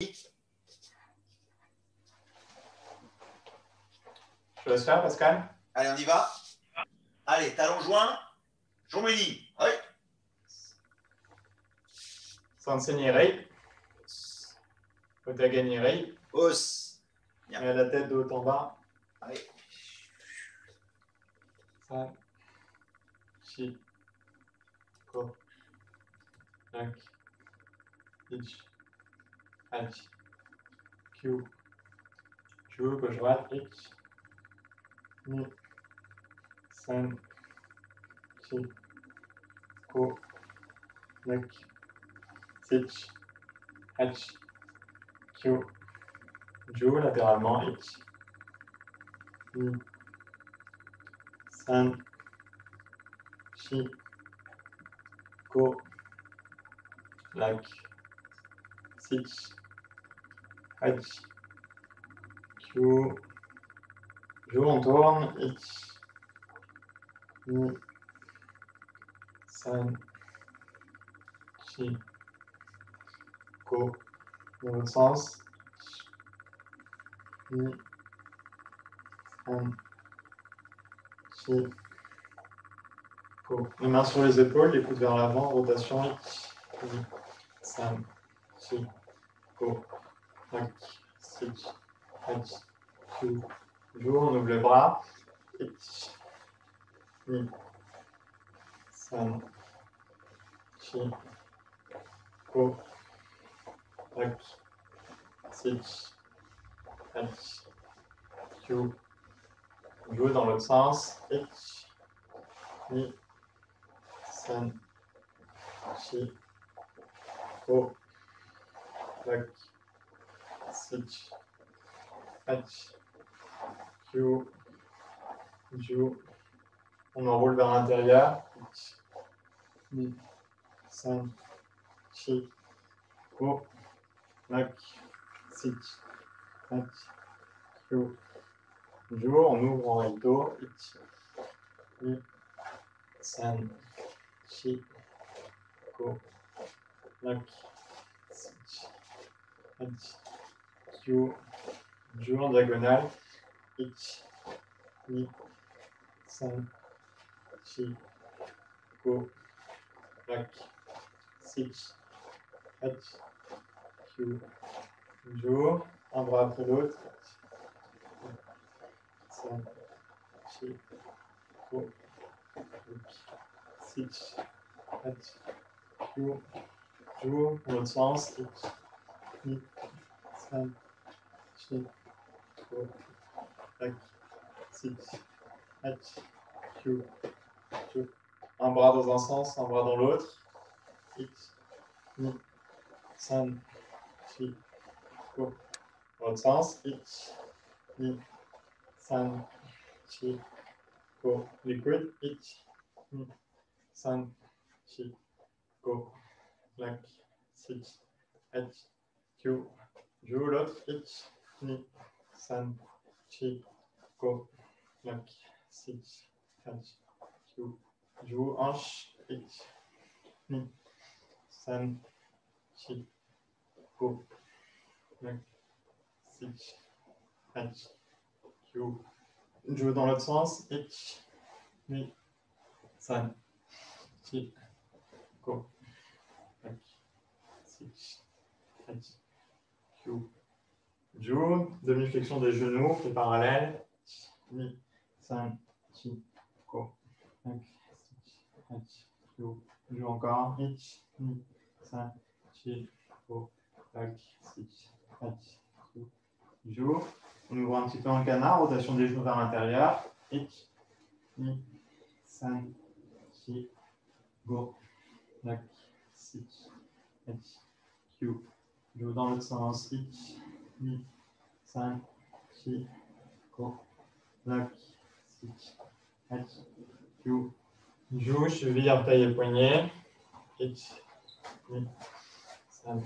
Je laisse faire, Pascal? Allez, on y va. Allez, talon joint, jambe unie. Oui. Sansenirei. Otaganirei. Hausse. Mets la tête de haut en bas. Allez. San. Chi. Ko. Nak. Ich. Hach. Q. Q, gauche droite. Ich. Ni. San. Chi. Ko. Nak. Sich. Hach. Q. Joue latéralement. Ich. Ni. San. Chi. Ko. Lak. Sich. Hach. Q. Joue, on tourne. Ich. Ni. San. Chi. Ko. Dans l'autre sens. Ni. San. Chi. Ko. Les mains sur les épaules, les coudes vers l'avant, rotation. Ich. Ni. San. Chi. Ko. 5, 6, 7, 8, jour, on ouvre le bras. 8, 8, 5, 6, 5, 6, 7, joue dans l'autre sens. 8, 8, 5, 6, 5, 6, H, H, Q, On enroule vers l'intérieur. 6, Q. Q. On ouvre en recto. 2, 6, Q. Joue en diagonale. Ich. Ni. San. Chi. Ko. Lak. Sich. Hach. Q. Joue. Un bras après l'autre. San. Chi. Ko. Sich. Hach. Q. Joue. Dans l'autre sens. San. Un bras dans un sens, un bras dans l'autre. Ich. Ni. San. Chi. Ko. Dans l'autre sens. Ich. Ni. San. Chi. Ko. Les coudes. Ich. Ni. San. Chi. Ko. Lak. Sich. Hach. Q. Joue l'autre. Ich. Ni. San. Chi. Ko. Lak. Sich. Hach. Q. Joue hanche. Ich. Ni. San. Chi. Ko. Lak. Sich. Hach. Q. Joue dans l'autre sens. Ich. Ni. San. Chi. Ko. Lak. Sich. Hach. Joue. Demi-flexion des genoux qui est parallèle. Ich. Ni. San. Chi. Ko. Lak. Sich. Hach. Q. Joue encore. Ich. Ni. San. Chi. Ko. Lak. Sich. Hach. Q. Joue. On ouvre un petit peu en canard, rotation des genoux vers l'intérieur. Ich, ni, san, chi, go, lak, sich, hach, q. Joue dans l'autre sens. 2, 5, 6, 5, 6, 7, 8, Joue, cheville, et poignet. 8, 5,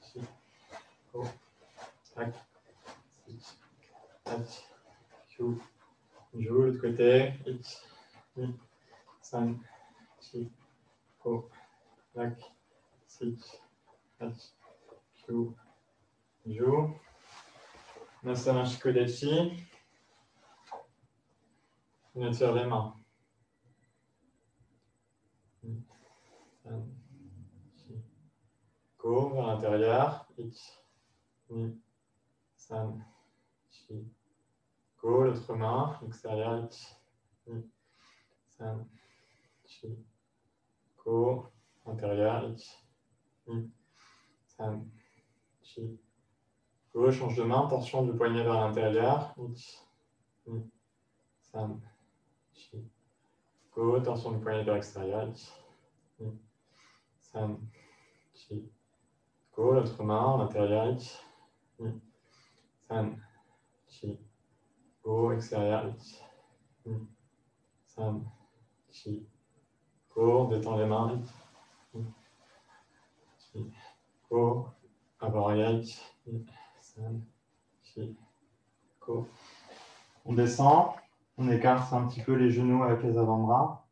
6, 5, 6, Joue, l'autre côté. 8, 8, 5, 6, 5, 6, 7, 8, Yo. Massage Shikodachi. Les mains. Go vers l'intérieur. Ni, san, chi. Go, l'autre main, extérieur. Ni, san, chi. Go, intérieur. Ni, san, chi. Go, change de main, torsion du poignet vers l'intérieur. Go, torsion du poignet vers l'extérieur. San. Shi. Go, l'autre main, l'intérieur. San. Shi. Go, extérieur. San. Shi. Go, détends les mains. Go, avant On descend. On écarte un petit peu les genoux avec les avant-bras.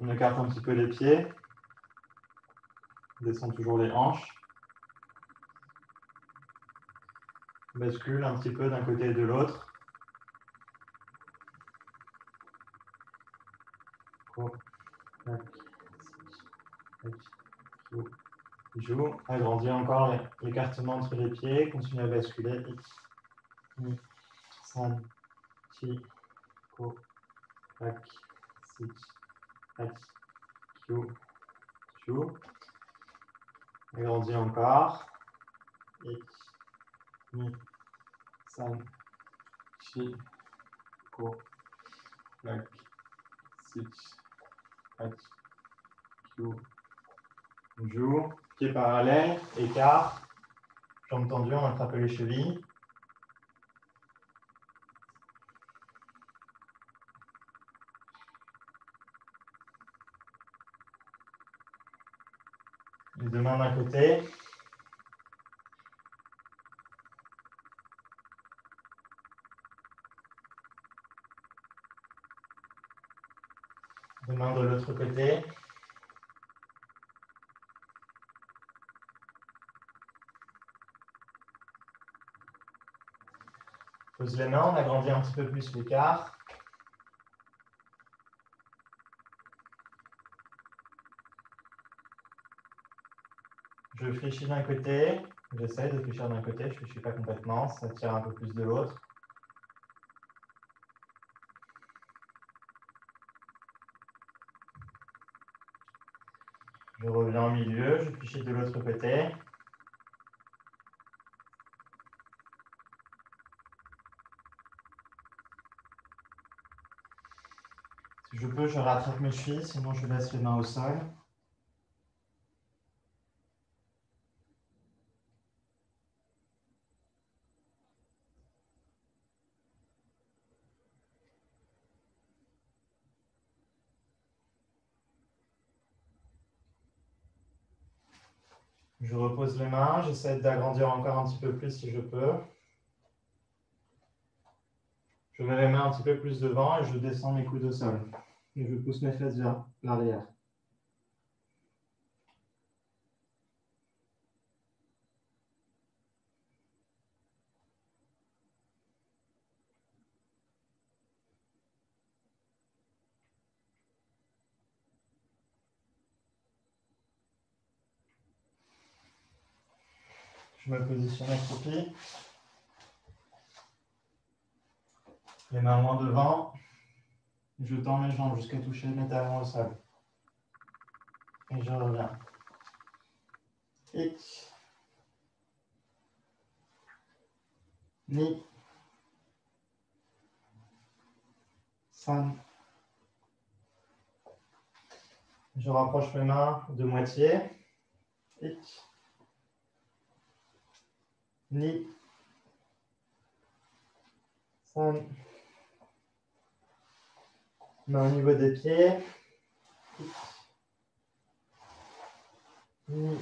On écarte un petit peu les pieds. On descend toujours les hanches. On bascule un petit peu d'un côté et de l'autre. Go. Tac. Tac. Jou. Jou. Agrandis encore l'écartement entre les pieds. Continue à basculer. Ni. San. Chi. Go. Tac. Sich. Tac. Jou. Jou. Agrandis encore. San. Chi. Go. Tac. Sich. Joue, pied parallèle, écart, jambes tendues, on attrape les chevilles. Les deux mains d'un côté. Mains de l'autre côté. Pose les mains, on agrandit un petit peu plus l'écart. Je fléchis d'un côté, j'essaie de fléchir d'un côté, je ne fléchis pas complètement, ça tire un peu plus de l'autre. Je reviens au milieu, je fléchis de l'autre côté. Si je peux, je rattrape mes chevilles, sinon je laisse les mains au sol. Je repose les mains, j'essaie d'agrandir encore un petit peu plus si je peux. Je mets les mains un petit peu plus devant et je descends mes coudes au sol. Et je pousse mes fesses vers l'arrière. Je me positionne accroupi. Les mains loin devant. Je tends mes jambes jusqu'à toucher mes talons au sol. Et je reviens. Hic. Ni. San. Je rapproche mes mains de moitié. Hic ni sam mais au niveau des pieds ni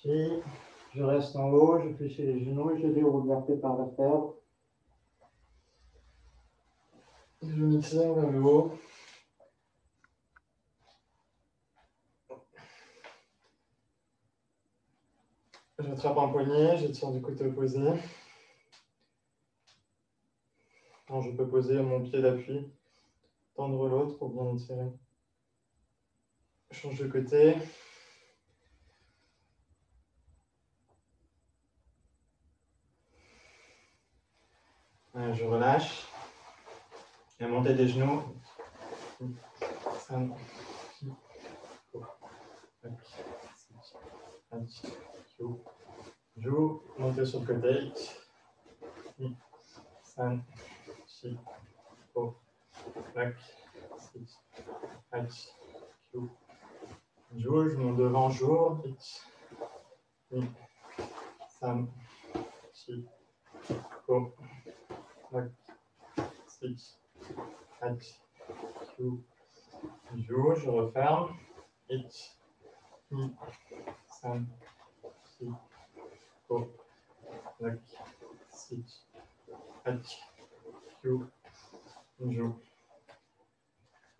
si je reste en haut je fléchis les genoux et je déroule vertèbre par la vertèbre je me vers le haut. J'attrape un poignet, je tire du côté opposé. je peux poser mon pied d'appui, tendre l'autre pour bien étirer. Je change de côté. je relâche. Et monter des genoux. Joue, monter sur le côté. 5, 6, 7, 6, 8, Joue, je monte devant, jour. 8, 5, 6, 7, 6, 8, Joue, je referme. 8, 5, 6, 7, 6, 8, Q, joue.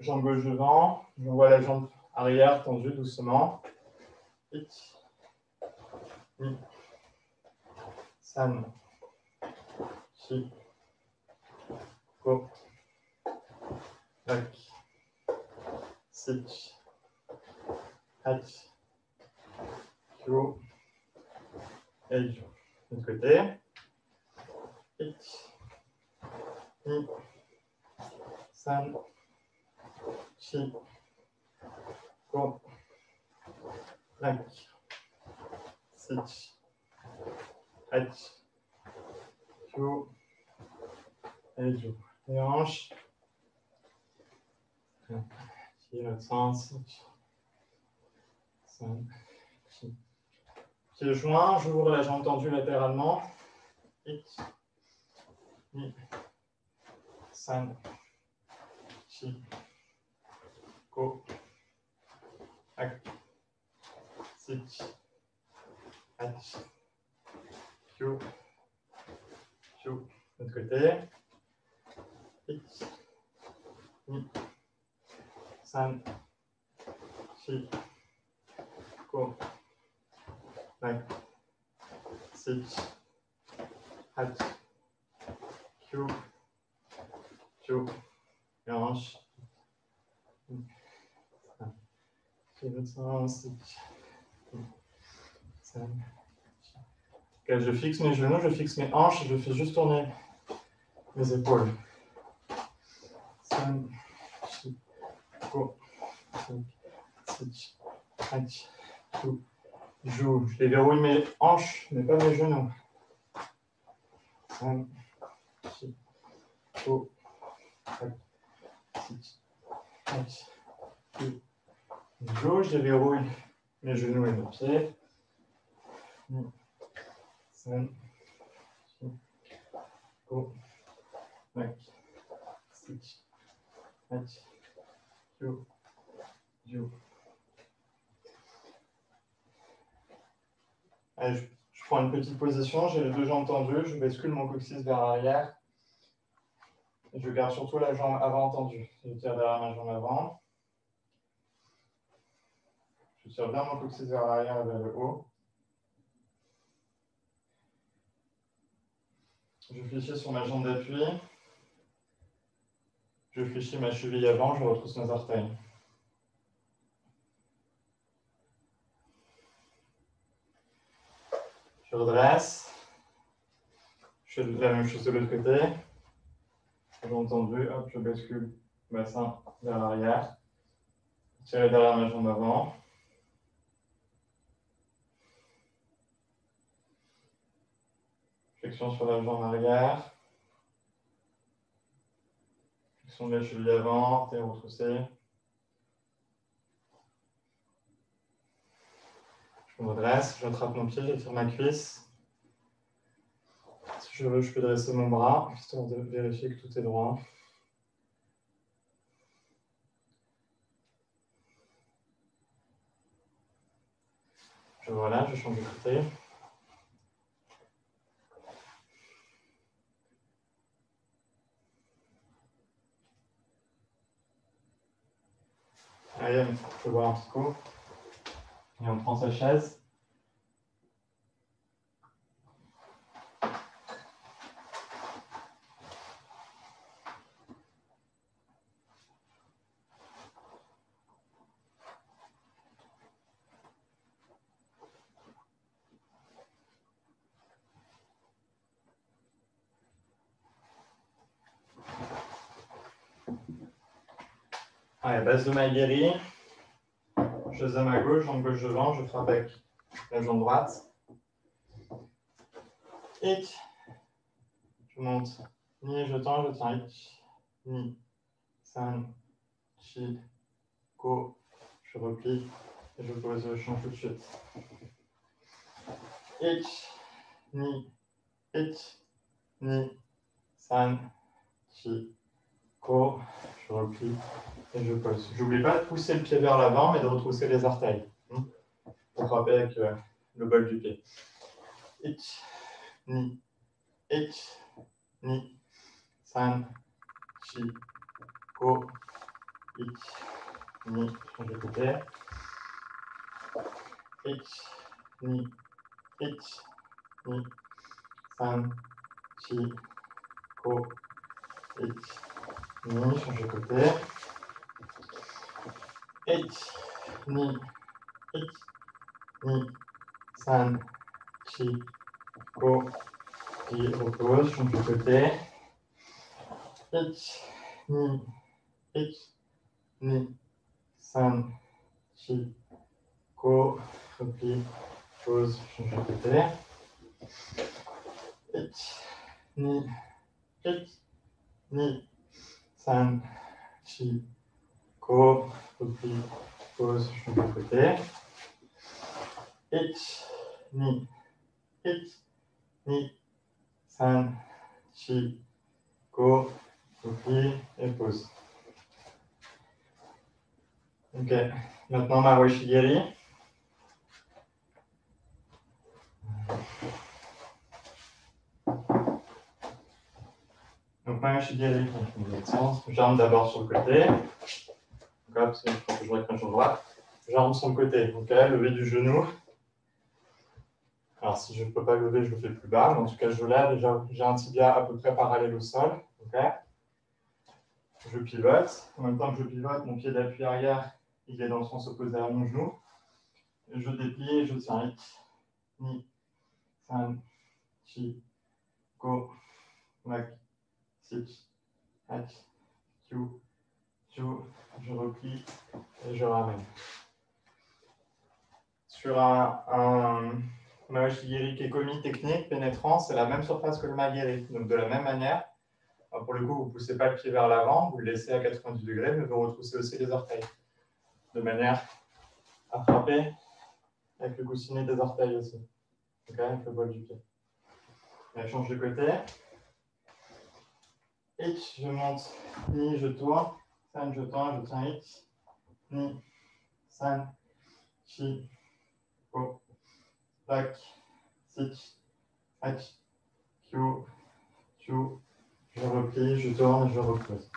Jambe gauche devant, je vois la jambe arrière tendue doucement. 8, 2, 3, 4, 5, 6, 8, Q, et joue. De côté. 8, 2, 3, 4, 5, 6, 8, 9, et. Les hanches. Ici, l'autre sens. 5, 6, Pieds joints, j'ouvre la jambe tendue latéralement. 8, 2, 5, 6, 5, 6, 8, 2, 2, l'autre côté. 8, 2, 5, 6, 5, 6, 8, 2, 2, et hanche. 5, 6, 5. Okay, je fixe mes genoux, je fixe mes hanches, je fais juste tourner mes épaules. 5, 6, 5, 6, 8, 2, joue. Je déverrouille mes hanches, mais pas mes genoux. 5, 6, 7, 6, 8, 2, joue. Je déverrouille mes genoux et mes pieds. 5, 6, 5, 6, 8, 2, joue. Je, prends une petite position, j'ai les deux jambes tendues, je bascule mon coccyx vers l'arrière. Je garde surtout la jambe avant tendue. Je tire derrière ma jambe avant. Je tire bien mon coccyx vers l'arrière et vers le haut. Je fléchis sur ma jambe d'appui. Je fléchis ma cheville avant, je retrousse mes orteils. Je redresse. Je fais la même chose de l'autre côté. J'ai entendu, hop, je bascule bassin vers l'arrière. Tirer derrière ma jambe avant. Flexion sur la jambe arrière. Flexion de la cheville avant, et retroussé. Je me redresse, je mon pied, je j'étire ma cuisse. Si je veux, je peux dresser mon bras, histoire de vérifier que tout est droit. Je relâche, je change de côté. Allez, je peux voir un petit coup. Et on prend sa chaise. Allez, base de ma guérie. Chaise à ma gauche, jambe gauche devant, je frappe avec la jambe droite. Hic. Je monte. Ni, je tends, je tiens. Hic. Ni. San. Chi. Ko. Je replie. Et je pose, je change tout de suite. Hic. Ni. Hic. Ni. San. Chi. Ko. Je replie et je pose. J'oublie pas de pousser le pied vers l'avant, mais de retrousser les orteils. Hmm. Pour frapper avec euh, le bol du pied. Ich, ni, ich, ni, san, chi, ko, ich, ni, de côté. Ich, ni, ich, ni, san, chi, ko, ich, ni, change de côté. Ich, ni, ich, ni, san, chi, ko, qui repose, change de côté. Ich, ni, ich, ni, san, chi, ko, pose, change de côté. Ni, ni, san, chi, ko, replie, pose, change de côté. Ich, ni, ich, ni, san, chi, ko, replie et pose. Ok, maintenant ma washigiri. Donc ma washigiri, jambe d'abord sur le côté. Je réclame sur le côté. Lever du genou. Alors si je ne peux pas lever, je le fais plus bas. Mais en tout cas, je lève. J'ai un tibia à peu près parallèle au sol. Je pivote. En même temps que je pivote, mon pied d'appui arrière, il est dans le sens opposé à mon genou. Je déplie et je tiens. Ni, san, chi, chu. Je replie et je ramène. Sur un, un Mahashigiri Kekomi technique pénétrant, c'est la même surface que le Magiri. Donc de la même manière, alors pour le coup, vous ne poussez pas le pied vers l'avant, vous le laissez à 90 degrés, mais vous retroussez aussi les orteils. De manière à frapper avec le coussinet des orteils aussi. Donc avec le bol du pied. Je change de côté. Ich, je monte. Ni, je tourne je je tiens X. 2, 3, 4, 5, 6, 7, 8, 9, je replie, je tourne, je repose.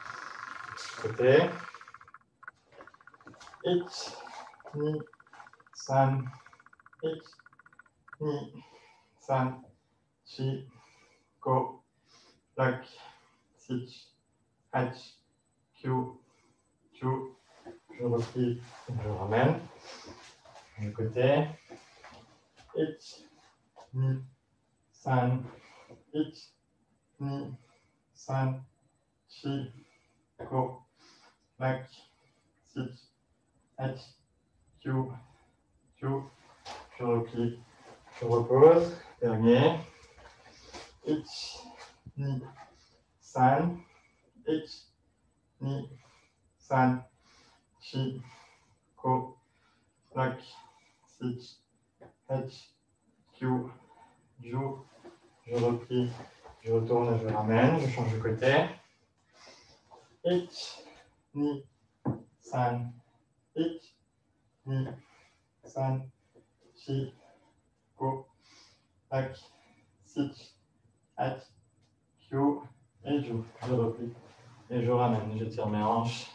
Côté. X, 2, 3, X, 2, 3, 4, 5, 6, Q, je replie, je ramène. De côté. Ich, ni, san. Ich, ni, san. Chi, ko, nak, sich, hach, Q, Q. Je replie, je repose. Dernier. Ich, ni, san. Ich, ni, san chi, ko, mak, sich, H, Q, Ju, je replie, je retourne et je ramène, je change de côté. Ich, ni, san, ich, ni, san, chi, ko, tak, sich, hach, Q, et Ju. Je replie et je ramène, je tire mes hanches.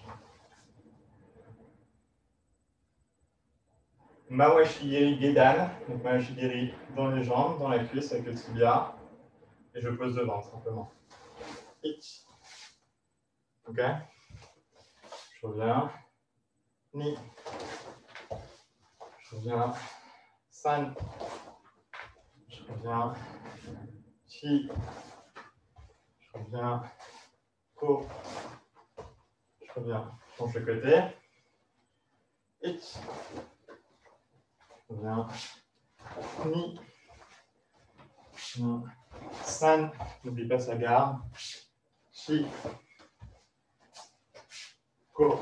Mawashigiri Gedan, donc Mawashigiri dans les jambes, dans la cuisse avec le tibia. Et je pose devant simplement. Ich. Ok Je reviens. Ni. Je reviens. San. Je reviens. Chi. Je reviens. Ko. Je reviens. Change de côté. Ich. Je. Ni. Non. San. N'oublie pas sa. Chi. Ko.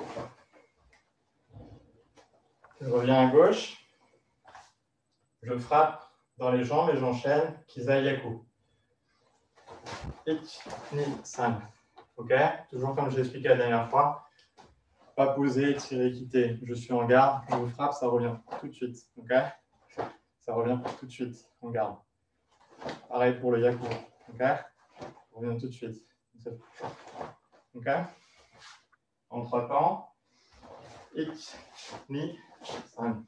Je reviens à gauche. Je frappe dans les jambes et j'enchaîne Kizayaku. Ich, ni, san. Ok? Toujours comme j'ai expliqué la dernière fois. Pas poser, tirer, quitter. Je suis en garde, je frappe, ça revient tout de suite. Ok? Ça revient tout de suite en garde. Pareil pour le yaku. Ok? Ça revient tout de suite. Ok? En trois temps. Ich, ni, san.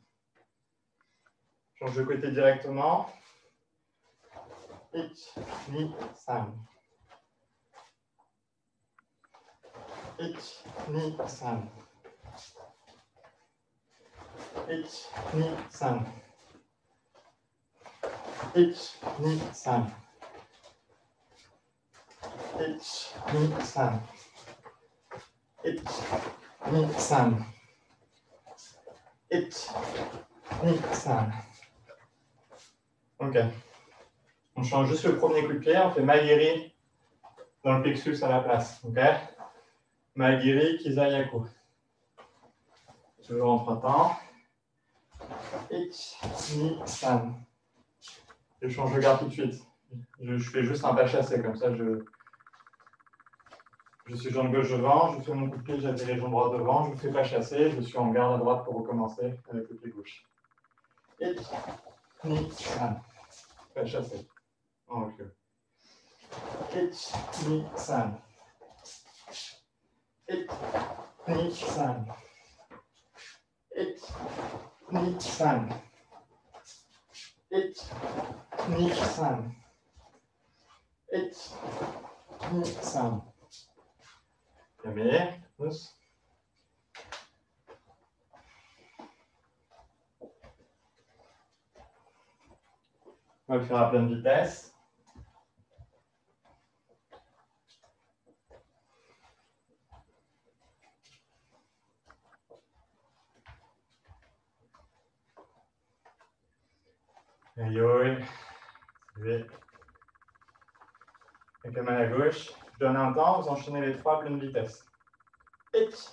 Change de côté directement. Ich, ni, san. Ich, ni, san. Ich, ni, san. Ich, ni, san. Ich, ni, san. Ich, ni, san. Ich, ni, san. Ok. On change juste le premier coup de pied, on fait Magiri dans le plexus à la place. Ok? Magiri, Kizayaku. Toujours en trois temps. Ich, ni, san. Je change de garde tout de suite. Je, fais juste un pas chassé, comme ça je. Je suis jambe gauche devant, je fais mon coup de pied, j'atterris jambe droite devant, je fais pas chasser, je suis en garde à droite pour recommencer avec le pied gauche. Ich, ni, san. Pas chassé. En recul. Ich, ni, san. Ich, ni, san. Ich, nicht sein. It nicht sein. It nicht sein. Yemeğe hız. Vai ficar aprendendo 10. Aïe. Salut. Avec la main à gauche. Je donne un temps, vous enchaînez les trois à pleine vitesse. Ich.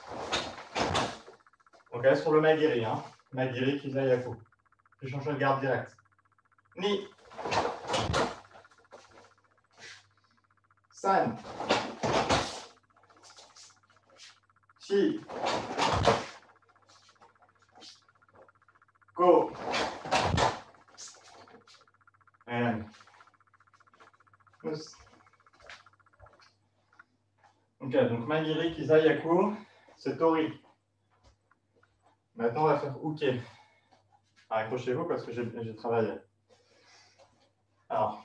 Donc là, sur le Magiri, hein. Magiri, Kizayaku. Je change de garde direct. Ni. San. Chi. Go. Ok, donc Magiri, Kizayaku, c'est Tori. Maintenant, on va faire Uke. Ah, Accrochez-vous parce que j'ai travaillé. Alors.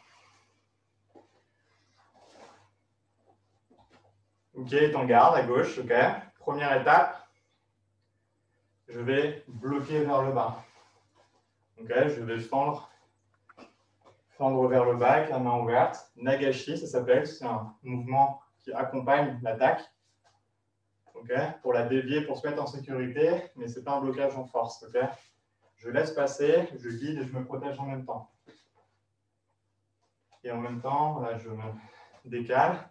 Ok, est en garde à gauche, ok. Première étape, je vais bloquer vers le bas. Ok, je vais fendre, fendre vers le bas avec la main ouverte. Nagashi, ça s'appelle, c'est un mouvement qui accompagne l'attaque. ok pour la dévier, pour se mettre en sécurité, mais ce n'est pas un blocage en force. ok? Je laisse passer, je guide et je me protège en même temps. Et en même temps, là, je me décale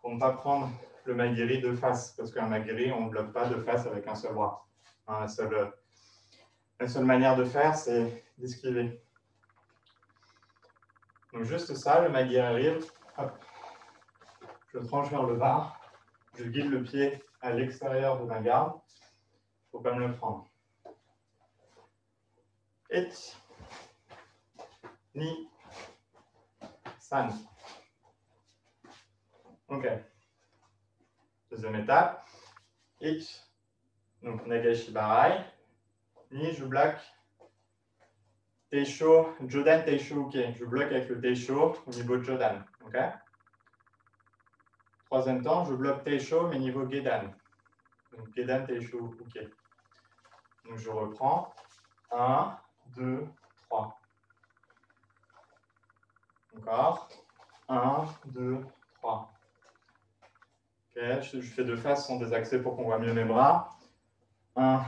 pour ne pas prendre le maguiri de face, parce qu'un maguiri, on ne bloque pas de face avec un seul bras. La, seule, la seule manière de faire, c'est d'esquiver. Donc juste ça, le Magui arrive, hop, je tranche vers le bas, je guide le pied à l'extérieur de ma garde, il ne faut pas me le prendre. Et ni, san. Ok. Deuxième étape. Ich. Donc Nagashi Barai. Ni, je bloque. Teisho, Jodan, Teisho, ok. Je bloque avec le Teisho au niveau de Jodan. Ok. Troisième temps, je bloque Teisho, mais niveau Gedan. Donc Gedan, Teisho, ok. Donc je reprends. 1, 2, 3. Encore. 1, 2, 3. Ok, je, fais deux faces sans désaxer pour qu'on voit mieux mes bras. 1,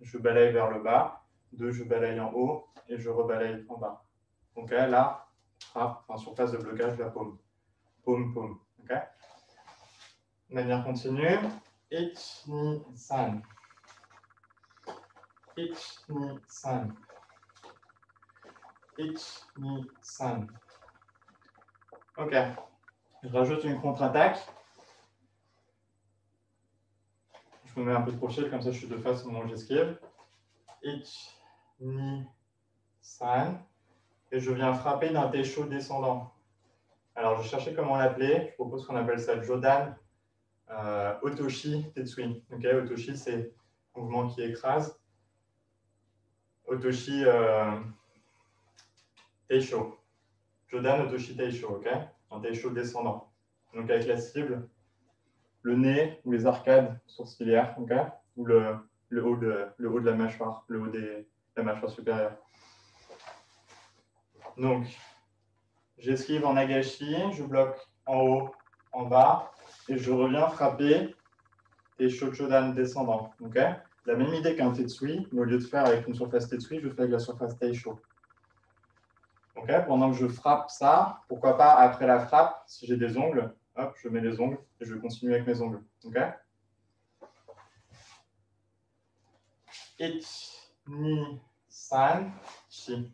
je balaye vers le bas. 2, je balaye en haut et je rebalaye en bas. Ok, là, frappe, enfin, surface de blocage vers paume. Paume, paume. Ok De manière continue. Ich, ni, san. Ich, ni, san. Ich, ni, san. Ok. Je rajoute une contre-attaque. Je me mets un peu de profil, comme ça je suis de face au moment où j'esquive. Ich, ni, Et je viens frapper d'un Teisho descendant. Alors, je cherchais comment l'appeler. Je propose qu'on appelle ça Jodan euh, Otoshi Tetsui. Ok, Otoshi, c'est mouvement qui écrase. Otoshi euh. Jodan Otoshi Teisho, ok? Un Teisho descendant. Donc avec la cible, le nez ou les arcades sourcilières, ok? Ou le, le, haut de, le haut de la mâchoire, le haut de la mâchoire supérieure. Donc, j'esquive en agashi, je bloque en haut, en bas, et je reviens frapper Teisho Jodan descendant, ok? La même idée qu'un Tetsui, mais au lieu de faire avec une surface Tetsui, je fais avec la surface Teisho. Pendant que je frappe ça, pourquoi pas après la frappe, si j'ai des ongles, hop, je mets les ongles et je continue avec mes ongles. Ok? Ich, ni, san, chi.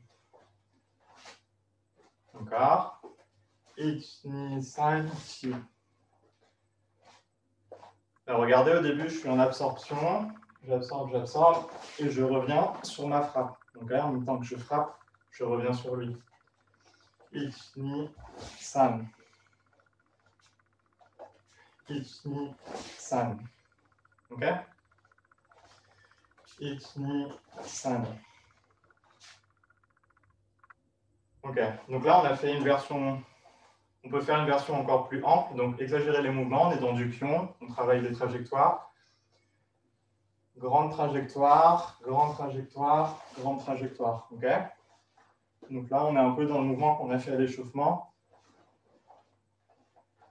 Encore. Ich, ni, san, chi. regardez, au début, je suis en absorption. J'absorbe, j'absorbe. Et je reviens sur ma frappe. Donc en même temps que je frappe, je reviens sur lui. Ich, ni, san. Ich, ni, san. OK? Ich, ni. OK. Donc là, on a fait une version. On peut faire une version encore plus ample. Donc, exagérer les mouvements, on est dans duction, on travaille des trajectoires. Grande trajectoire, grande trajectoire, grande trajectoire. OK donc là, on est un peu dans le mouvement qu'on a fait à l'échauffement.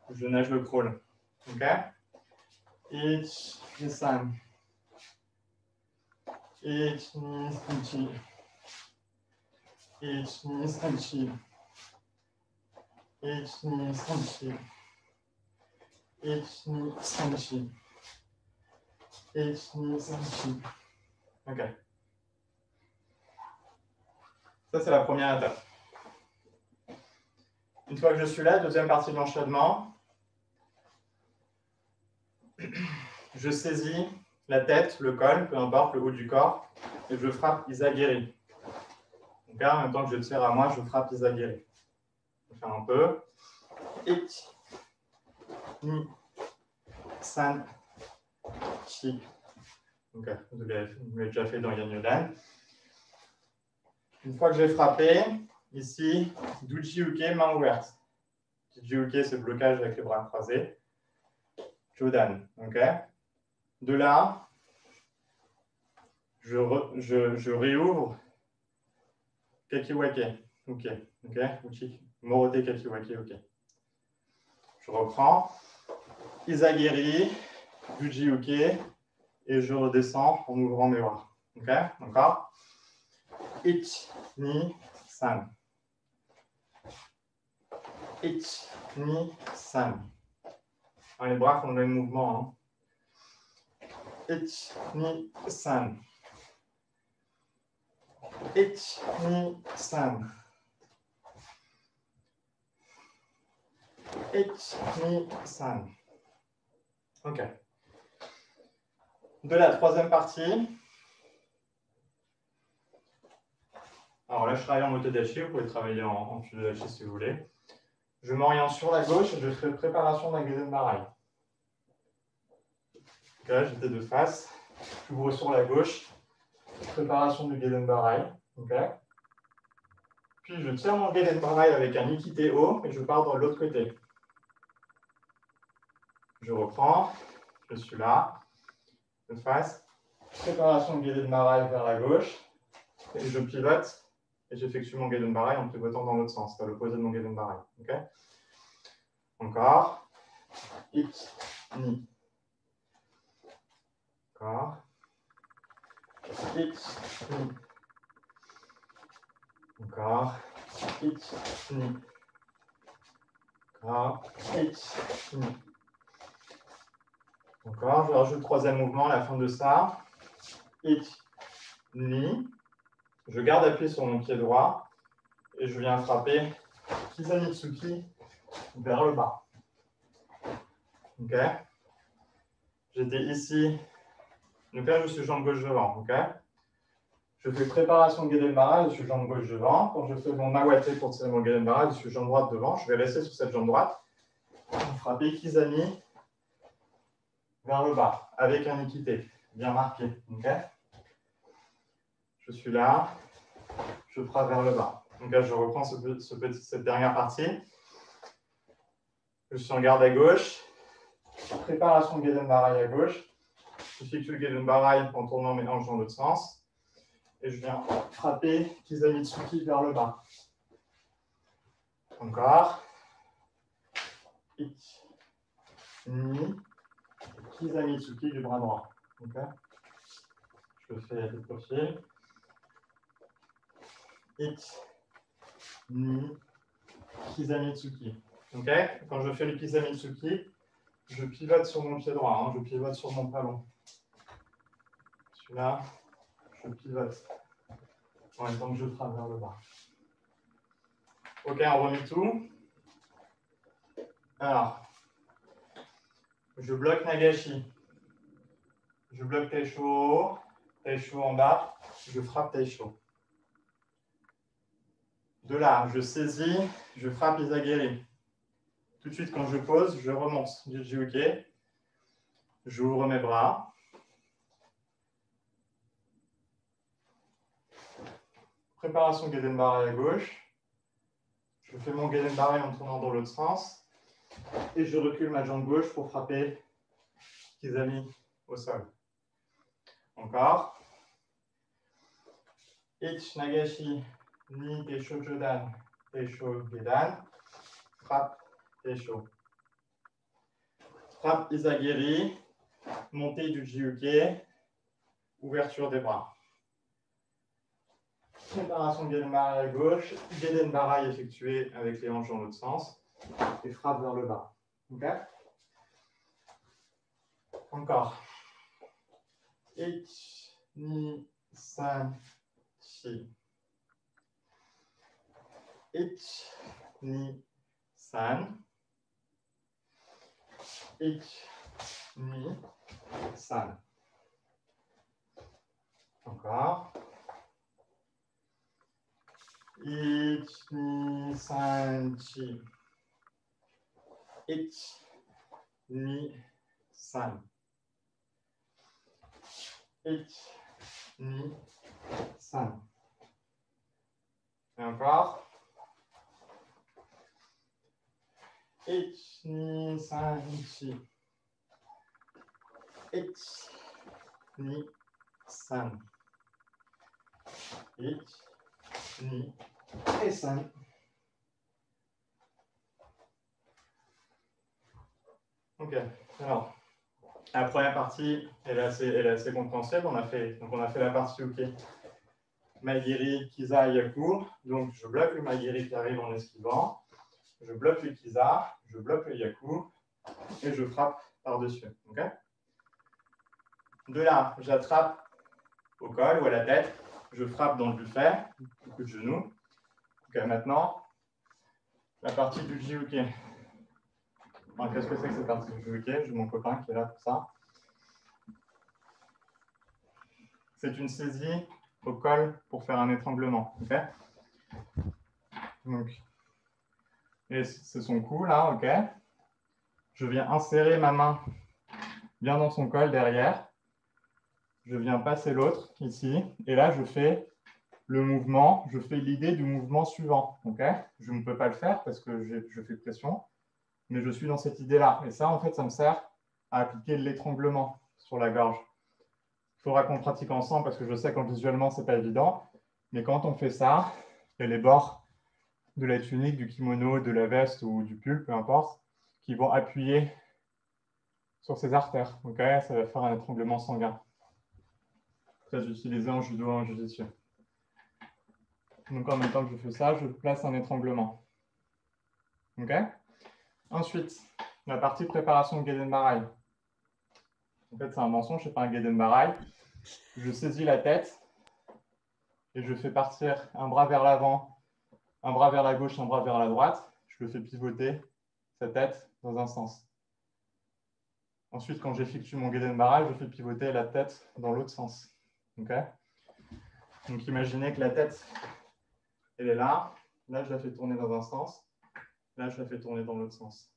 Je nage le crawl. OK Ich, ni, sanchi. OK. Ça, c'est la première étape. Une fois que je suis là, deuxième partie de l'enchaînement, je saisis la tête, le col, peu importe, le haut du corps, et je frappe Isagiri. Donc en même temps que je tire à moi, je frappe Isagiri. Je vais faire un peu. Ich, ni, san, chi. Donc, vous l'avez déjà fait dans Yanyodan. Une fois que j'ai frappé, ici, Uke, main ouverte. Uke, c'est blocage avec les bras croisés. Jodan, ok De là, je, je, je réouvre Kakiwake. Ok, ok, Morote Kakiwake, ok. Je reprends. Isagiri, Uke, et je redescends en ouvrant mes bras. Ok, encore Ich, ni, san. Ich, ni, san. les bras font le même mouvement. Hein. Ich, ni, san. Ich, ni, san. Ich, ni, san. Ok. De la troisième partie. Alors là, je travaille en motodachi, vous pouvez travailler en, en Fudodachi si vous voulez. Je m'oriente sur la gauche et je fais préparation d'un Geden Barai. Là, j'étais de face. J'ouvre sur la gauche. Préparation du Geden Barai. Puis je tire mon Geden Barai avec un Ikite haut et je pars dans l'autre côté. Je reprends. Je suis là. De face. Préparation de Geden Barai vers la gauche. Et je pivote et j'effectue mon Geden Barai en pivotant dans l'autre sens, à l'opposé de mon Geden Barai. Encore. Ich, ni. Encore. Ich, ni. Encore. Ich, ni. Encore. Ich, ni. Encore. Je rajoute le troisième mouvement à la fin de ça. Ich, ni. Je garde appuyé sur mon pied droit et je viens frapper Kizamitsuki vers le bas. Ok J'étais ici. Donc là, je suis jambe gauche devant. Ok Je fais préparation Gedenbara, je suis jambe gauche devant. Quand je fais mon Mawate pour tirer mon Gedenbara, je suis jambe droite devant. Je vais rester sur cette jambe droite. Frapper Kizami vers le bas avec un équité bien marqué. Ok? Je suis là, je frappe vers le bas. Donc là, je reprends ce, petit, cette dernière partie. Je suis en garde à gauche. Préparation de Barai à gauche. Je fixe le Barai en tournant mes hanches dans l'autre sens. Et je viens frapper Kizamitsuki vers le bas. Encore. Ich. Ni. Kizamitsuki du bras droit. Je fais le profil. Ich, ni, Kizamitsuki. Quand je fais le Kizamitsuki, je pivote sur mon pied droit, hein, je pivote sur mon talon. Celui-là, je pivote en même temps que je frappe vers le bas. Ok, on remet tout. Alors, je bloque Nagashi. Je bloque Taisho, Taisho en bas, je frappe Taisho. De là, je saisis, je frappe Isagiri. Tout de suite, quand je pose, je remonte du Jiuke. J'ouvre mes bras. Préparation Gedenbari à gauche. Je fais mon Gedenbari en tournant dans l'autre sens. Et je recule ma jambe gauche pour frapper Kizami au sol. Encore. Ich Nagashi ni Teisho Jodan, Teisho Gedan, frappe Teisho. Frappe Isagiri, montée du Jiuke, ouverture des bras. Préparation Gedenbarai à gauche, Gedenbarai effectué avec les hanches dans l'autre sens, et frappe vers le bas. Ok? Encore. Ich, ni, san, chi. Ich, ni, san. Ich, ni, san. Encore. Ich, ni, san, ni, san. Ni. Et ni, san, chi. Ni, san. Ich, et san. Ok, alors, la première partie, est assez, est assez compréhensible. On a fait, donc on a fait la partie OK. Magiri, Kiza, Yaku. Donc, je bloque le Magiri qui arrive en esquivant je bloque le Kiza, je bloque le Yaku et je frappe par-dessus. De là, j'attrape au col ou à la tête, je frappe dans le buffet, coup de genou. Ok, maintenant, la partie du Jiuke. Qu'est-ce que c'est que cette partie du Jiuke? J'ai mon copain qui est là pour ça. C'est une saisie au col pour faire un étranglement. ok? Donc, et c'est son cou là, ok? Je viens insérer ma main bien dans son col derrière. Je viens passer l'autre ici. Et là, je fais le mouvement, je fais l'idée du mouvement suivant. je ne peux pas le faire parce que je fais pression, mais je suis dans cette idée-là. Et ça, en fait, ça me sert à appliquer l'étranglement sur la gorge. Il faudra qu'on pratique ensemble parce que je sais qu'en visuellement, ce n'est pas évident. Mais quand on fait ça, il y a les bords de la tunique, du kimono, de la veste ou du pull, peu importe, qui vont appuyer sur ces artères. ok? Ça va faire un étranglement sanguin. Très utilisé en judo et en jiu Donc en même temps que je fais ça, je place un étranglement. ok? Ensuite, la partie préparation de Gedenbarai. En fait, c'est un mensonge, ce n'est pas un Gedenbarai. Je saisis la tête et je fais partir un bras vers l'avant, un bras vers la gauche, un bras vers la droite. Je le fais pivoter sa tête dans un sens. Ensuite, quand j'effectue mon Gedenbarai, je fais pivoter la tête dans l'autre sens. Donc, imaginez que la tête, elle est là. Là, je la fais tourner dans un sens. Là, je la fais tourner dans l'autre sens.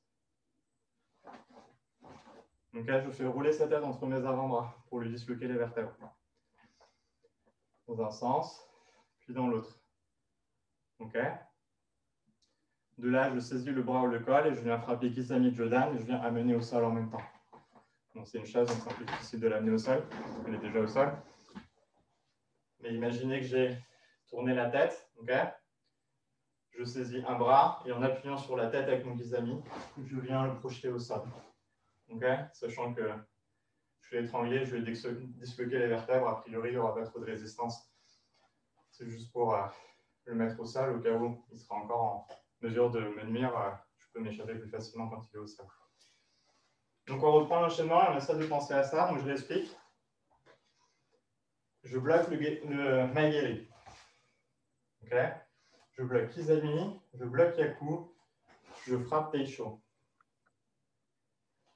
Donc là, je fais rouler sa tête entre mes avant-bras pour lui disloquer les vertèbres. Dans un sens, puis dans l'autre. OK De là, je saisis le bras ou le col et je viens frapper Kisami Jodan et je viens amener au sol en même temps. C'est une chaise, donc c'est un peu difficile de l'amener au sol. Elle est déjà au sol. Mais imaginez que j'ai tourné la tête. OK? Je saisis un bras et en appuyant sur la tête avec mon kisami, je viens le projeter au sol. Sachant que je vais étrangler, je vais disloquer les vertèbres, a priori, il n'y aura pas trop de résistance. C'est juste pour euh, le mettre au sol, au cas où il sera encore en mesure de me nuire, euh, je peux m'échapper plus facilement quand il est au sol. Donc on reprend l'enchaînement et on essaie de penser à ça, donc je l'explique. Je bloque le, le Je bloque Kizami, je bloque Yaku, je frappe Teisho.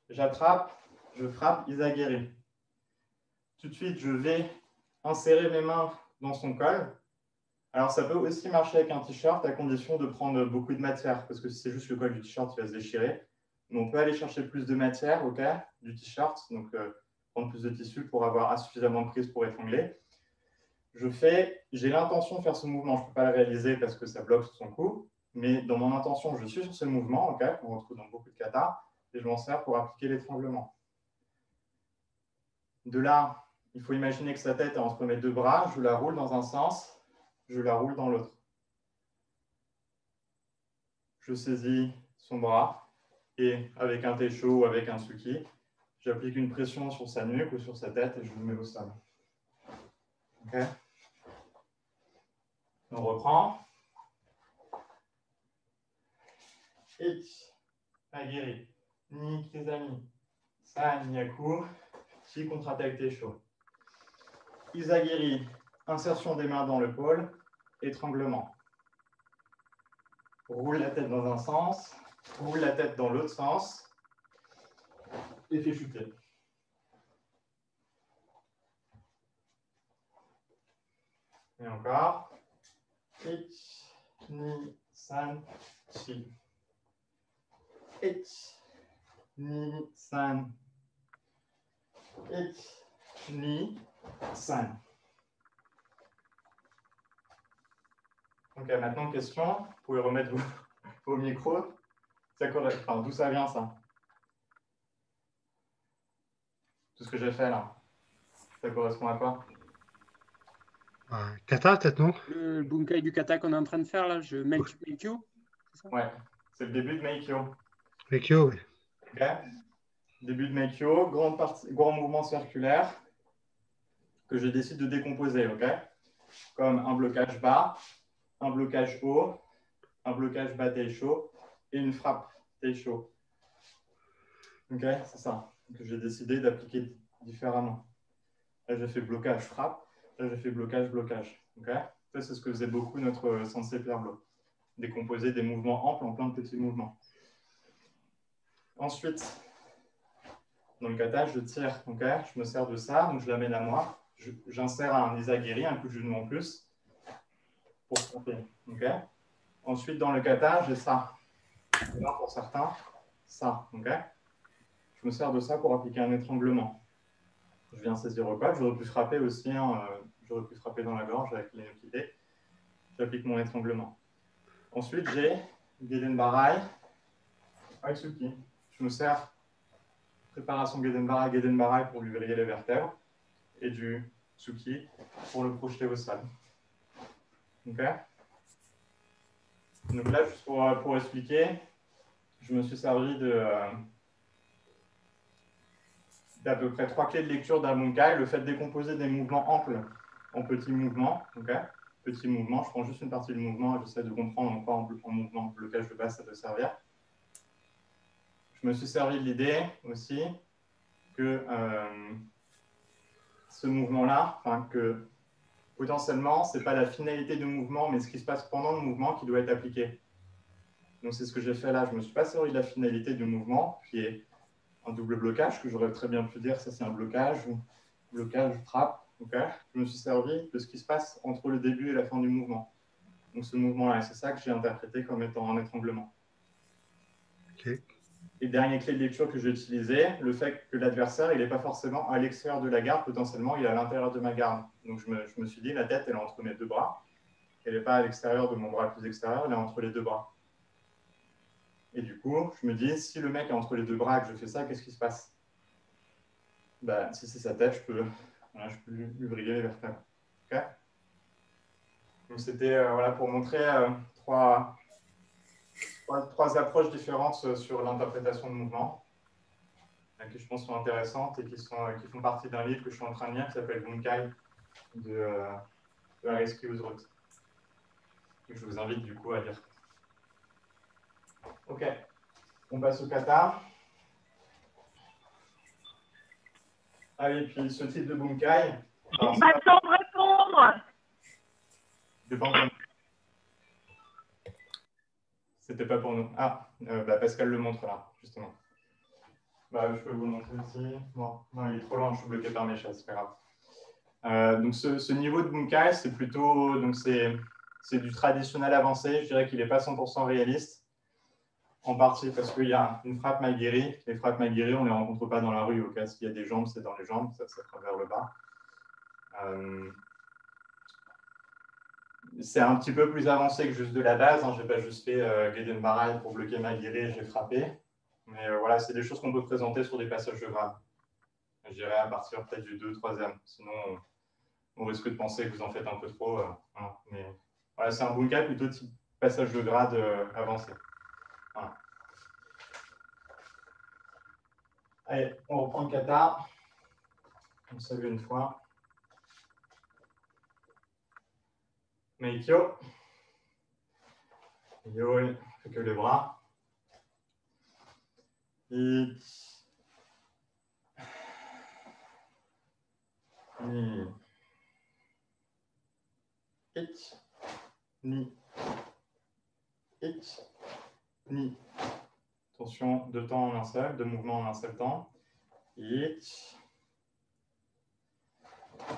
J'attrape, je frappe Isagiri. Tout de suite, je vais insérer mes mains dans son col. Alors, ça peut aussi marcher avec un t-shirt à condition de prendre beaucoup de matière, parce que si c'est juste le col du t-shirt, il va se déchirer. Mais on peut aller chercher plus de matière ok, du t-shirt, donc euh, prendre plus de tissu pour avoir suffisamment de prise pour étrangler. Je fais, j'ai l'intention de faire ce mouvement, je ne peux pas le réaliser parce que ça bloque son cou, mais dans mon intention, je suis sur ce mouvement, ok, qu'on retrouve dans beaucoup de katas et je m'en sers pour appliquer l'étranglement. De là, il faut imaginer que sa tête est entre mes deux bras, je la roule dans un sens, je la roule dans l'autre. Je saisis son bras et avec un técho ou avec un suki, j'applique une pression sur sa nuque ou sur sa tête et je le mets au sol. On reprend. Ich, aguerri ni Kizami, San Yaku, Chi contre-attaque chaud. Isagiri, insertion des mains dans le pôle, étranglement. Roule la tête dans un sens, roule la tête dans l'autre sens, et fait chuter. Et encore. Ich, ni, san, chi. Ich, ni, san. Ich, ni, san. Ok, maintenant, question. Vous pouvez remettre vos, micros. Enfin, d'où ça vient, ça? Tout ce que j'ai fait, là. Ça correspond à quoi? Kata, peut-être, non? Le bunkai du kata qu'on est en train de faire, là, je Meikyo Ouais, c'est le début de Meikyo. Meikyo, oui. Début de Meikyo, grand, grand mouvement circulaire que je décide de décomposer, ok? Comme un blocage bas, un blocage haut, un blocage bas chaud et une frappe chaud. Ok, c'est ça que j'ai décidé d'appliquer différemment. Là, j'ai fait blocage, frappe. Là, j'ai fait blocage, blocage. Ok? Ça, c'est ce que faisait beaucoup notre sensei Pierre Blo. Décomposer des mouvements amples en plein de petits mouvements. Ensuite, dans le kata, je tire. ok? Je me sers de ça, donc je l'amène à moi. J'insère un isagiri, un coup de genou en plus, pour frapper. ok? Ensuite, dans le kata, j'ai ça. pour certains, ça. Je me sers de ça pour appliquer un étranglement. Je viens saisir au col. J'aurais pu frapper aussi, hein, euh, j'aurais pu frapper dans la gorge avec l'inokité. J'applique mon étranglement. Ensuite, j'ai Geden Barai, Aitsuki. Je me sers préparation Geden Barai, Geden Barai pour lui vriller les vertèbres et du Tsuki pour le projeter au sol. Ok? Donc là, juste pour, pour, expliquer, je me suis servi de. Euh, d'à peu près trois clés de lecture d'un Bunkai. Le fait de décomposer des mouvements amples en petits mouvements. petits mouvements, je prends juste une partie du mouvement et j'essaie de comprendre en quoi en, mouvement, blocage de base, ça peut servir. Je me suis servi de l'idée aussi que euh, ce mouvement-là, que potentiellement, ce n'est pas la finalité du mouvement, mais ce qui se passe pendant le mouvement qui doit être appliqué. Donc c'est ce que j'ai fait là. Je me suis pas servi de la finalité du mouvement, qui est un double blocage, que j'aurais très bien pu dire ça c'est un blocage, ou blocage, frappe. je me suis servi de ce qui se passe entre le début et la fin du mouvement. Donc ce mouvement-là, c'est ça que j'ai interprété comme étant un étranglement. Et dernière clé de lecture que j'ai utilisée, le fait que l'adversaire, il n'est pas forcément à l'extérieur de la garde, potentiellement il est à l'intérieur de ma garde. Donc je me, je me, suis dit, la tête, elle est entre mes deux bras. Elle n'est pas à l'extérieur de mon bras plus extérieur, elle est entre les deux bras. Et du coup, je me dis, si le mec est entre les deux bras et que je fais ça, qu'est-ce qui se passe? Bah, Si c'est sa tête, je peux, je peux lui, briller les vertèbres. Donc c'était euh, voilà, pour montrer euh, trois, trois, approches différentes euh, sur l'interprétation de mouvement, qui je pense sont intéressantes et qui, sont, qui font partie d'un livre que je suis en train de lire qui s'appelle Bunkai de, de Harris Je vous invite du coup à lire. Ok, on passe au kata. Allez, puis ce type de bunkai. Pas le temps de répondre. C'était pas pour nous. Ah, euh, bah Pascal le montre là, justement. Bah, je peux vous le montrer ici. Bon, non, il est trop loin, je suis bloqué par mes chaises, c'est pas grave. Euh, donc ce, ce, niveau de bunkai, c'est plutôt donc c'est du traditionnel avancé. Je dirais qu'il n'est pas 100% réaliste en partie parce qu'il y a une frappe mal guérie. Les frappes mal guéries, on les rencontre pas dans la rue. Au cas s'il y a des jambes, c'est dans les jambes, ça, ça vers le bas. Euh, c'est un petit peu plus avancé que juste de la base. Hein. Je n'ai pas juste fait euh, Gaiden Barai pour bloquer ma guérie, j'ai frappé. Mais euh, voilà, c'est des choses qu'on peut présenter sur des passages de grade. Je dirais à partir peut-être du 2-3e. Sinon, on, risque de penser que vous en faites un peu trop. Euh, hein. Mais voilà, c'est un cas plutôt type passage de grade avancé. Allez, on reprend le kata. On salue une fois. Meikyo. Yo, il fait que les bras. Ich. Ni. Ich. Ni. Ich. Ni. Attention, deux temps en un seul, deux mouvements en un seul temps. Ich.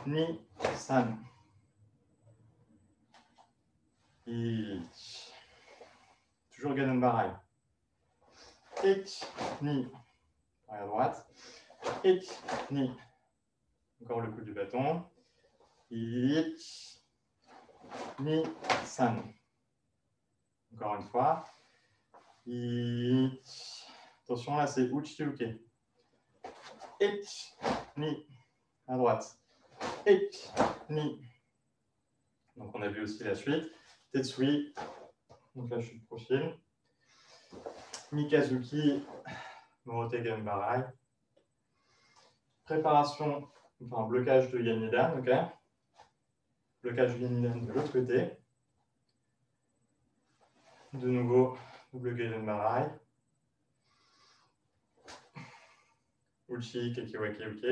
Ni. San. Ich. Toujours Ganon Barai. Ich. Ni. À droite. Ich. Ni. Encore le coup du bâton. Ich. Ni. San. Encore une fois. Attention, là, c'est Uchiuke. Ich, ni. À droite. Ich, ni. Donc, on a vu aussi la suite. Tetsui. Donc là, je suis de profil. Mikazuki. Morote Gambarai. Préparation, enfin, blocage de Yanidan. OK Blocage de Yanidan de l'autre côté. De nouveau, double Gaiden Barai. Uchi, Kekiwake, ok.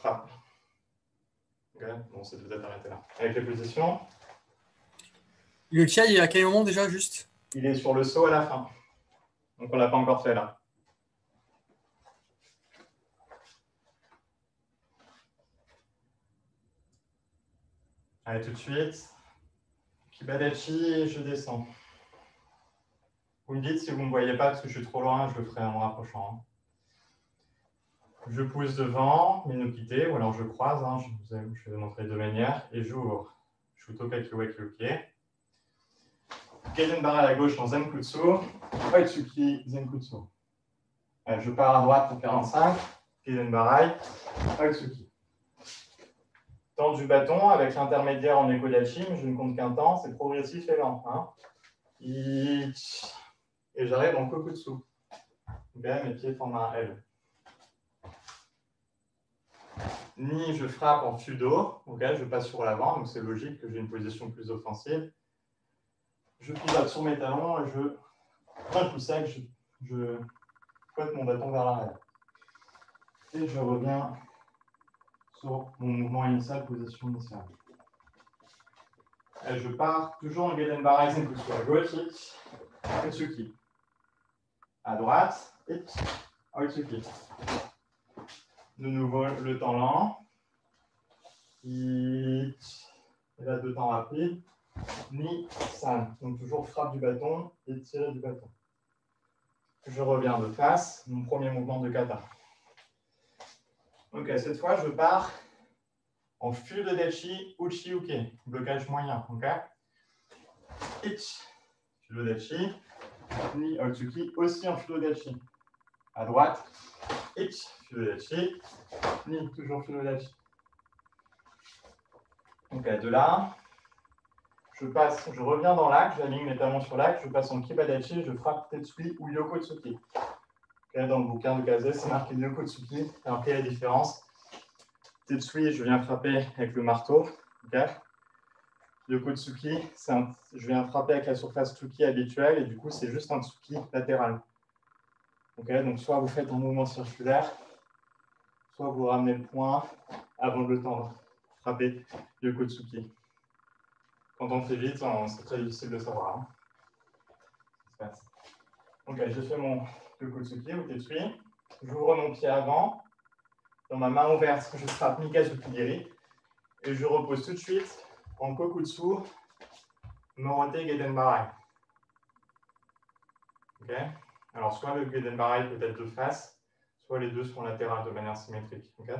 frappe. Ok, bon, c'est peut-être arrêté là. Avec les positions, Le kia, il est à quel moment déjà, juste? Il est sur le saut à la fin. Donc on l'a pas encore fait là. Allez, tout de suite. Kibadachi, je descends. Vous me dites si vous ne me voyez pas parce que je suis trop loin, je le ferai en me rapprochant. hein. Je pousse devant, Minokite, ou alors je croise, hein, je, vous ai- je vais vous montrer de deux manières, et j'ouvre. Shutoka Kiwaki Uke. Gedenbara à gauche en Zenkutsu, Oitsuki Zenkutsu. Euh, Je pars à droite pour 45, Gedenbarai, Oitsuki. Temps du bâton avec l'intermédiaire en mais je ne compte qu'un temps, c'est progressif et lent. Hein. Et j'arrive en Kokutsu. Ok, mes pieds forment un L. Ni je frappe en Fudo, je passe sur l'avant, donc c'est logique que j'ai une position plus offensive je pivote sur mes talons et je, coup sec, je, je mon bâton vers l'arrière. Et je reviens sur mon mouvement initial, position initiale. Je pars toujours en Gedenbarai Zenkutsu à gauche, À droite, Utsuki. De nouveau, le temps lent. Et là, deux temps rapides ni san. Donc toujours frappe du bâton et tirer du bâton. Je reviens de face, mon premier mouvement de kata. Ok, cette fois je pars en Fudodachi Uchi Uke, blocage moyen. Ok? Ich, Fudodachi, ni Otsuki aussi en Fudodachi. À droite, Ich, Fudodachi, ni toujours Fudodachi. Ok, de là, je passe, je reviens dans l'axe, j'aligne mes talons sur l'axe, je passe en Kibadachi, je frappe Tetsui ou Yokotsuki. Ok, dans le bouquin de Kaze, c'est marqué Yokotsuki. Alors, quelle est la différence? Tetsui, je viens frapper avec le marteau. Yokotsuki, c'est un- je viens frapper avec la surface Tsuki habituelle et du coup, c'est juste un Tsuki latéral. Ok, donc, soit vous faites un mouvement circulaire, soit vous ramenez le point avant de le tendre. Frappez Yokotsuki. Quand on fait vite, on- c'est très difficile de savoir. hein. Ok, j'ai fait mon Yokotsuki ou Tetsui. J'ouvre mon pied avant. Dans ma main ouverte, je frappe Mikazuki Giri. Et je repose tout de suite en Kokutsu, Morote Gedenbarai. Ok Alors, soit le Gedenbarai peut être de face, soit les deux sont latérales de manière symétrique. ok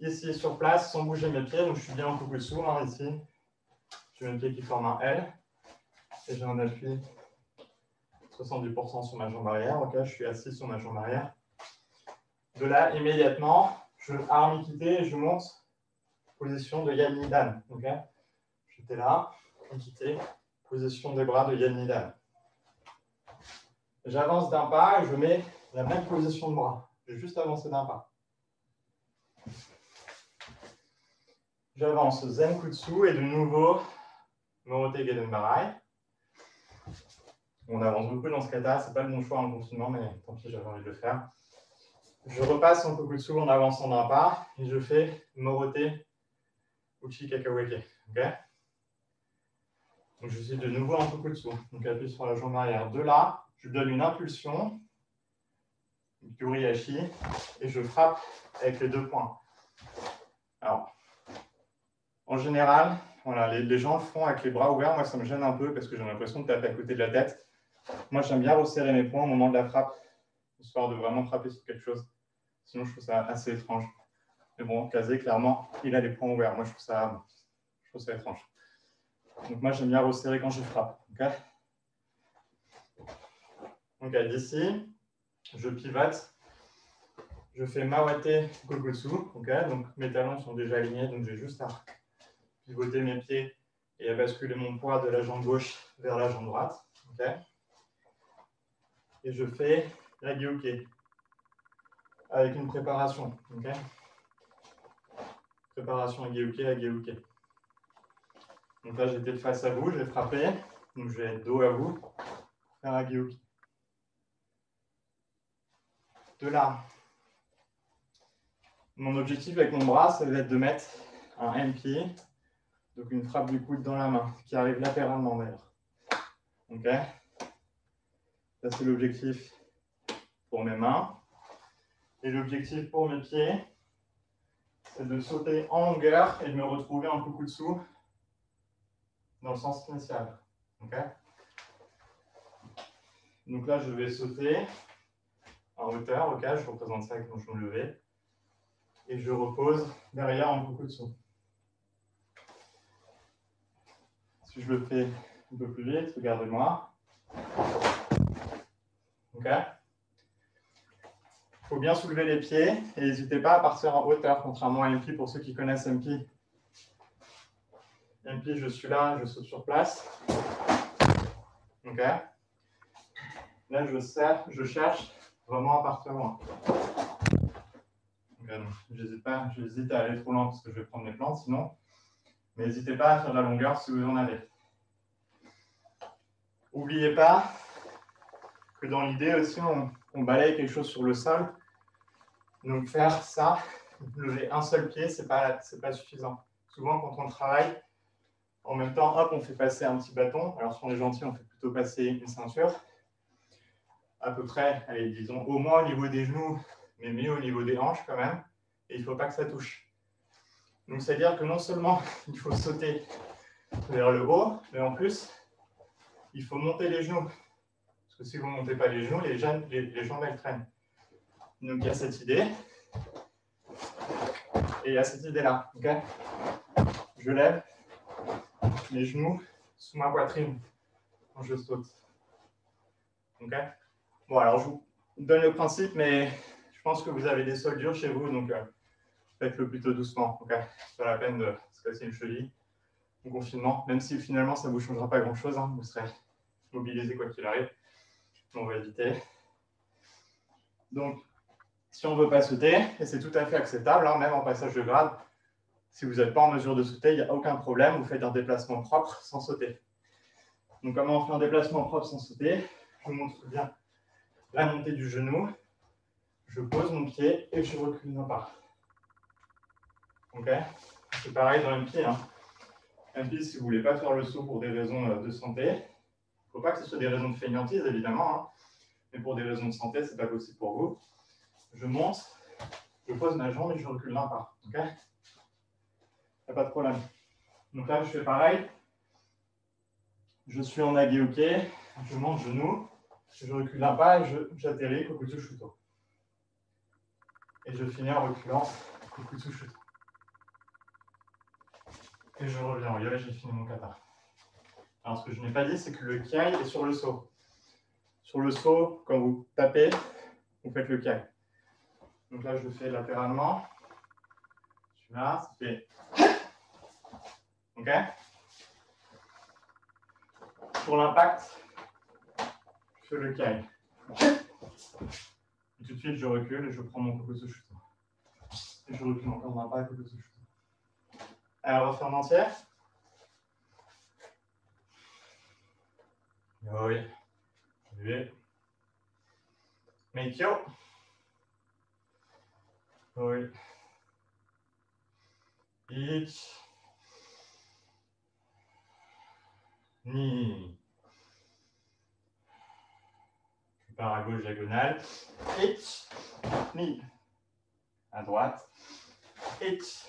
ici, sur place, sans bouger mes pieds, donc je suis bien en Kokutsu, hein, ici. J'ai mes pieds qui forment un L. Et j'ai un appui 70% sur ma jambe arrière. Ok, je suis assis sur ma jambe arrière. De là, immédiatement, je arme quitter je monte position de Yan Nidan. J'étais là, quitter, position des bras de Yan Nidan. J'avance d'un pas et je mets la même position de bras. J'ai juste avancé d'un pas. J'avance Zenkutsu et de nouveau Morote Gedenbarai. On avance beaucoup dans ce kata, c'est pas le bon choix en confinement, mais tant pis, j'avais envie de le faire. Je repasse en Kokutsu en avançant d'un pas et je fais Morote Uchi Kakaweke. ok Donc je suis de nouveau en Kokutsu. Donc appuie sur la jambe arrière. De là, je donne une impulsion, Kyuriashi, et je frappe avec les deux points. Alors, en général, voilà, les, gens font avec les bras ouverts. Moi, ça me gêne un peu parce que j'ai l'impression de taper à côté de la tête. Moi, j'aime bien resserrer mes poings au moment de la frappe, histoire de vraiment frapper sur quelque chose. Sinon, je trouve ça assez étrange. Mais bon, Kazé, clairement, il a les poings ouverts. Moi, je trouve ça, je trouve ça étrange. Donc, moi, j'aime bien resserrer quand je frappe. ok? Donc, d'ici, je pivote. Je fais Mawate Kokutsu. ok? Donc, mes talons sont déjà alignés, donc j'ai juste à pivoter mes pieds et à basculer mon poids de la jambe gauche vers la jambe droite. ok? Et je fais la gyuke avec une préparation. ok? Préparation à gyuke, à gyuke. Donc là, j'étais de face à vous, j'ai frappé. Donc je vais être dos à vous faire un gyuke. De là, Mon objectif avec mon bras, ça va être de mettre un MP, donc une frappe du coude dans la main, qui arrive latéralement d'ailleurs. Ok Ça, c'est l'objectif pour mes mains. Et l'objectif pour mes pieds, c'est de sauter en longueur et de me retrouver un coucou dessous dans le sens initial. Donc là, je vais sauter en hauteur, je représente ça quand je me lever. Et je repose derrière en coucou dessous. Si je le fais un peu plus vite, regardez-moi. Il faut bien soulever les pieds et n'hésitez pas à partir en hauteur, contrairement à MP pour ceux qui connaissent MP. MP, je suis là, je saute sur place. Ok Là, je, serre, je cherche vraiment à partir loin. J'hésite pas, j'hésite à aller trop loin parce que je vais prendre mes plantes sinon. Mais n'hésitez pas à faire de la longueur si vous en avez. N'oubliez pas que dans l'idée aussi, on balaye quelque chose sur le sol. Donc faire ça, lever un seul pied, ce n'est pas, pas suffisant. Souvent, quand on travaille, en même temps, hop, on fait passer un petit bâton. Alors, si on est gentil, on fait plutôt passer une ceinture. À peu près, allez, disons, au moins au niveau des genoux, mais mieux au niveau des hanches quand même. Et il ne faut pas que ça touche. Donc, c'est-à-dire que non seulement il faut sauter vers le haut, mais en plus, il faut monter les genoux. Parce que si vous ne montez pas les genoux, les, jambes, les jambes elles traînent. Donc il y a cette idée. Et il y a cette idée-là. je lève les genoux sous ma poitrine quand je saute. bon, alors je vous donne le principe, mais je pense que vous avez des sols durs chez vous, donc euh, faites-le plutôt doucement. Okay pas la peine de se casser une cheville au confinement, même si finalement ça ne vous changera pas grand-chose. Hein. vous serez mobilisé quoi qu'il arrive. On va éviter. Donc, si on ne veut pas sauter, et c'est tout à fait acceptable, hein, même en passage de grade, si vous n'êtes pas en mesure de sauter, il n'y a aucun problème, vous faites un déplacement propre sans sauter. Donc comment on fait un déplacement propre sans sauter? Je vous montre bien la montée du genou. Je pose mon pied et je recule d'un pas. Ok? C'est pareil dans pied. Hein. Pied, si vous ne voulez pas faire le saut pour des raisons euh, de santé, il ne faut pas que ce soit des raisons de feignantise, évidemment, hein. mais pour des raisons de santé, ce n'est pas possible pour vous je monte, je pose ma jambe et je recule d'un pas. OK? Il n'y a pas de problème. Donc là, je fais pareil. Je suis en ok, je monte genou, je recule d'un pas et j'atterris Kokutsu Shuto. Et je finis en reculant Kokutsu Shuto. Et je reviens en j'ai fini mon kata. Alors, ce que je n'ai pas dit, c'est que le kiai est sur le saut. Sur le saut, quand vous tapez, vous faites le kiai. Donc là, je le fais latéralement. Je suis là, ça fait. OK Pour l'impact, je fais le kai. Et tout de suite, je recule et je prends mon de chute. Et je recule encore d'un pas de chute. Alors, refaire en entière. Oui. Oui. Make you. Oui. Ich. Ni. Je pars à gauche diagonale. Ich. Ni. À droite. Ich.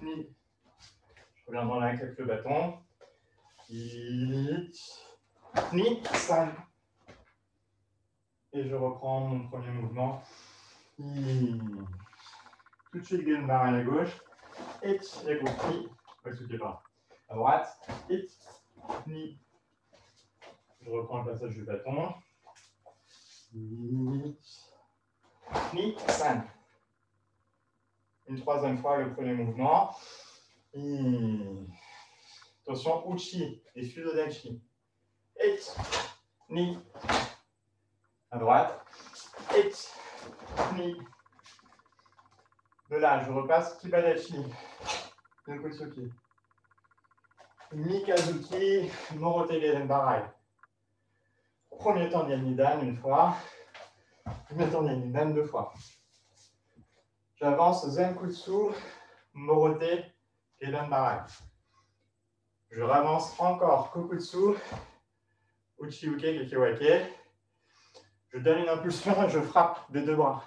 Ni. Je reviens dans la avec le bâton. Ni. Et je reprends mon premier mouvement. Tout de suite, gain barre à la gauche. Et Pas de pas. À droite. H, ni. Je reprends le passage du bâton. Ni. Ni, san. Une troisième fois, le premier mouvement. Attention, uchi et fudodachi. H, ni. À droite. H, ni. De là, je repasse Kibadashi, Nokotsuki. Mikazuki, Morotege Zenbarai. Premier temps Nidan une fois. Premier temps deux fois. J'avance Zenkutsu, Morote, Keidan Barai. Je ravance encore Kokutsu, Uchiuke, Kekiwake. Je donne une impulsion et je frappe des deux bras.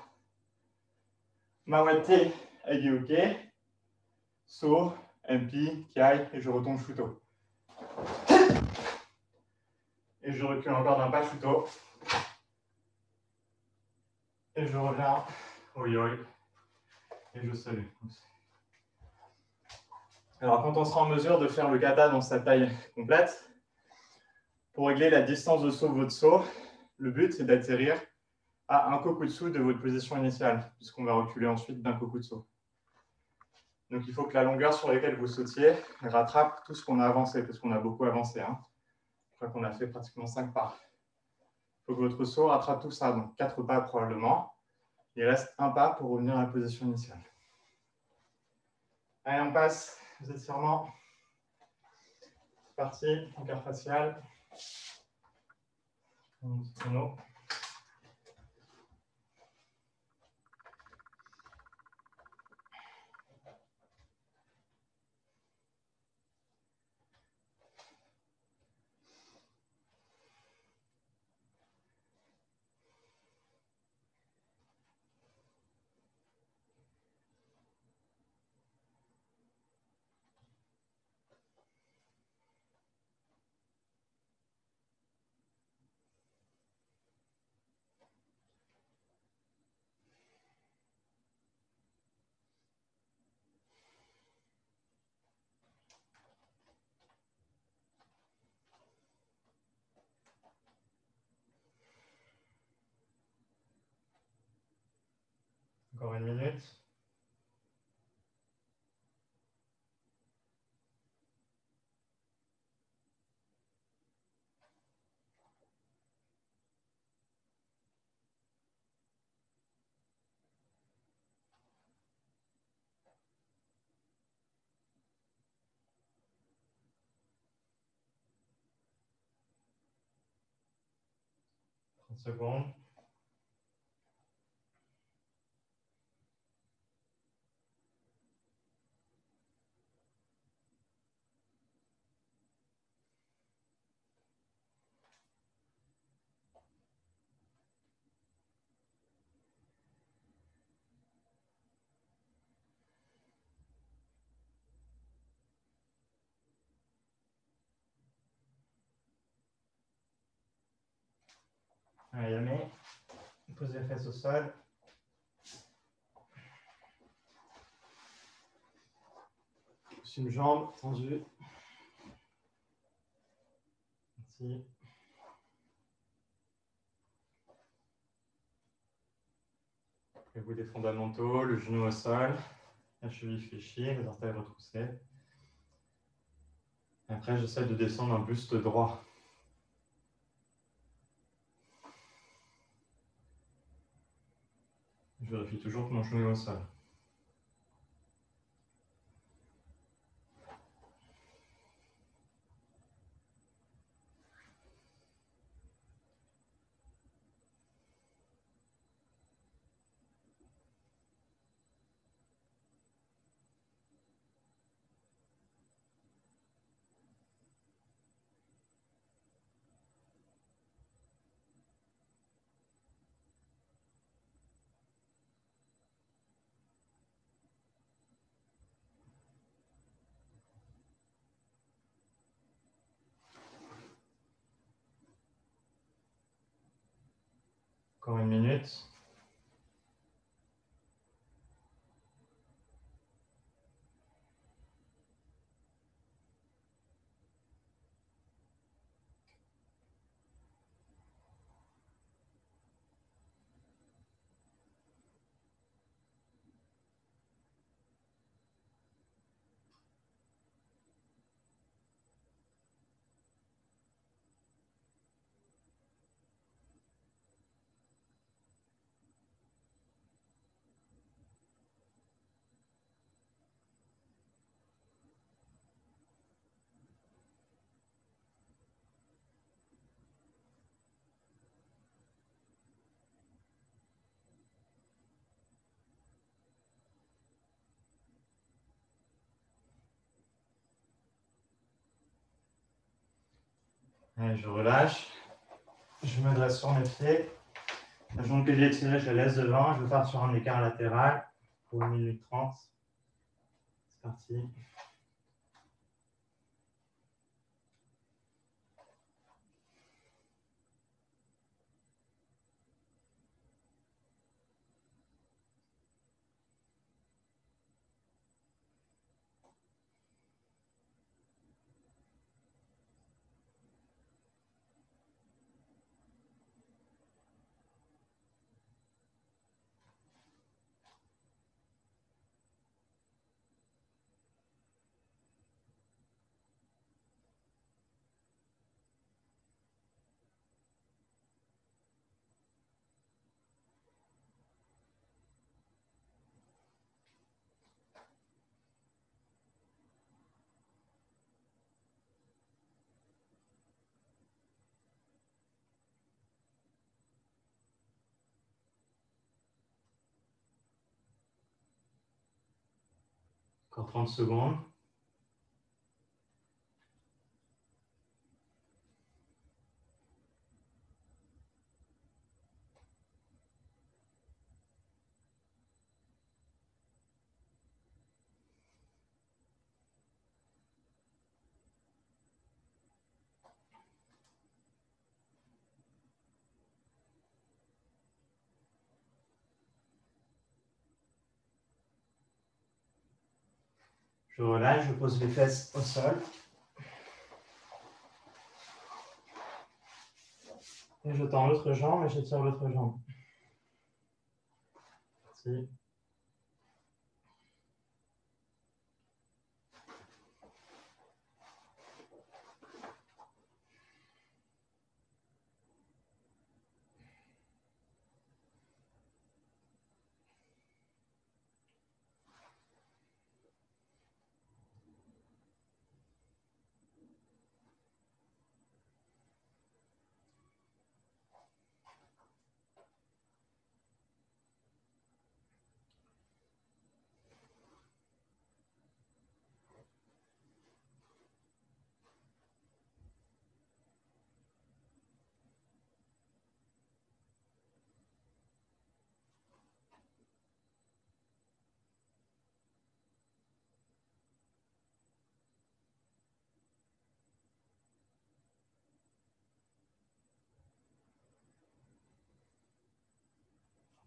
Mawate, Agiuke, So, MP, Kiai, et je retombe Shuto. Et je recule encore d'un pas Shuto. Et je reviens au yoi. Et je salue. Alors, quand on sera en mesure de faire le kata dans sa taille complète, pour régler la distance de saut de votre saut, le but c'est d'atterrir à un kokutsu de votre position initiale, puisqu'on va reculer ensuite d'un kokutsu. Donc il faut que la longueur sur laquelle vous sautiez rattrape tout ce qu'on a avancé, parce qu'on a beaucoup avancé. Hein. Je crois qu'on a fait pratiquement 5 pas. Il faut que votre saut rattrape tout ça, donc 4 pas probablement. Il reste un pas pour revenir à la position initiale. Allez, on passe aux étirements. C'est parti, encart facial. Chrono. seconde. Trente secondes. Allez, Yamé, posez les fesses au sol. Pousse une jambe tendue. Merci. Levez-vous des fondamentaux, le genou au sol, la cheville fléchie, les orteils retroussés. Après, j'essaie de descendre un buste droit. Vérifie toujours que mon genou est au. Encore une minute. Je relâche. Je me dresse sur mes pieds. La jambe que j'ai tirée, je la laisse devant. Je pars sur un écart latéral pour 1 minute 30. C'est parti. Encore 30 secondes. Je relâche, je pose les fesses au sol. Et je tends l'autre jambe et j'étire l'autre jambe. Parti.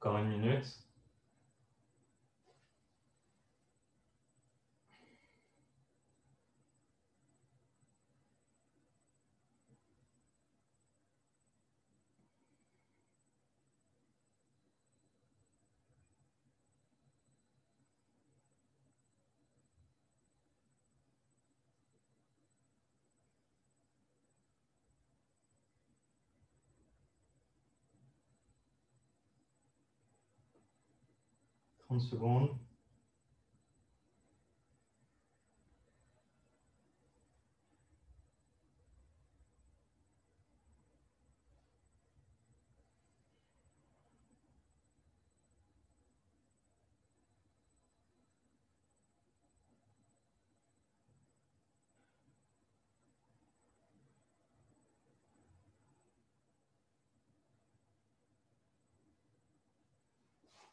Encore une minute. Trente secondes.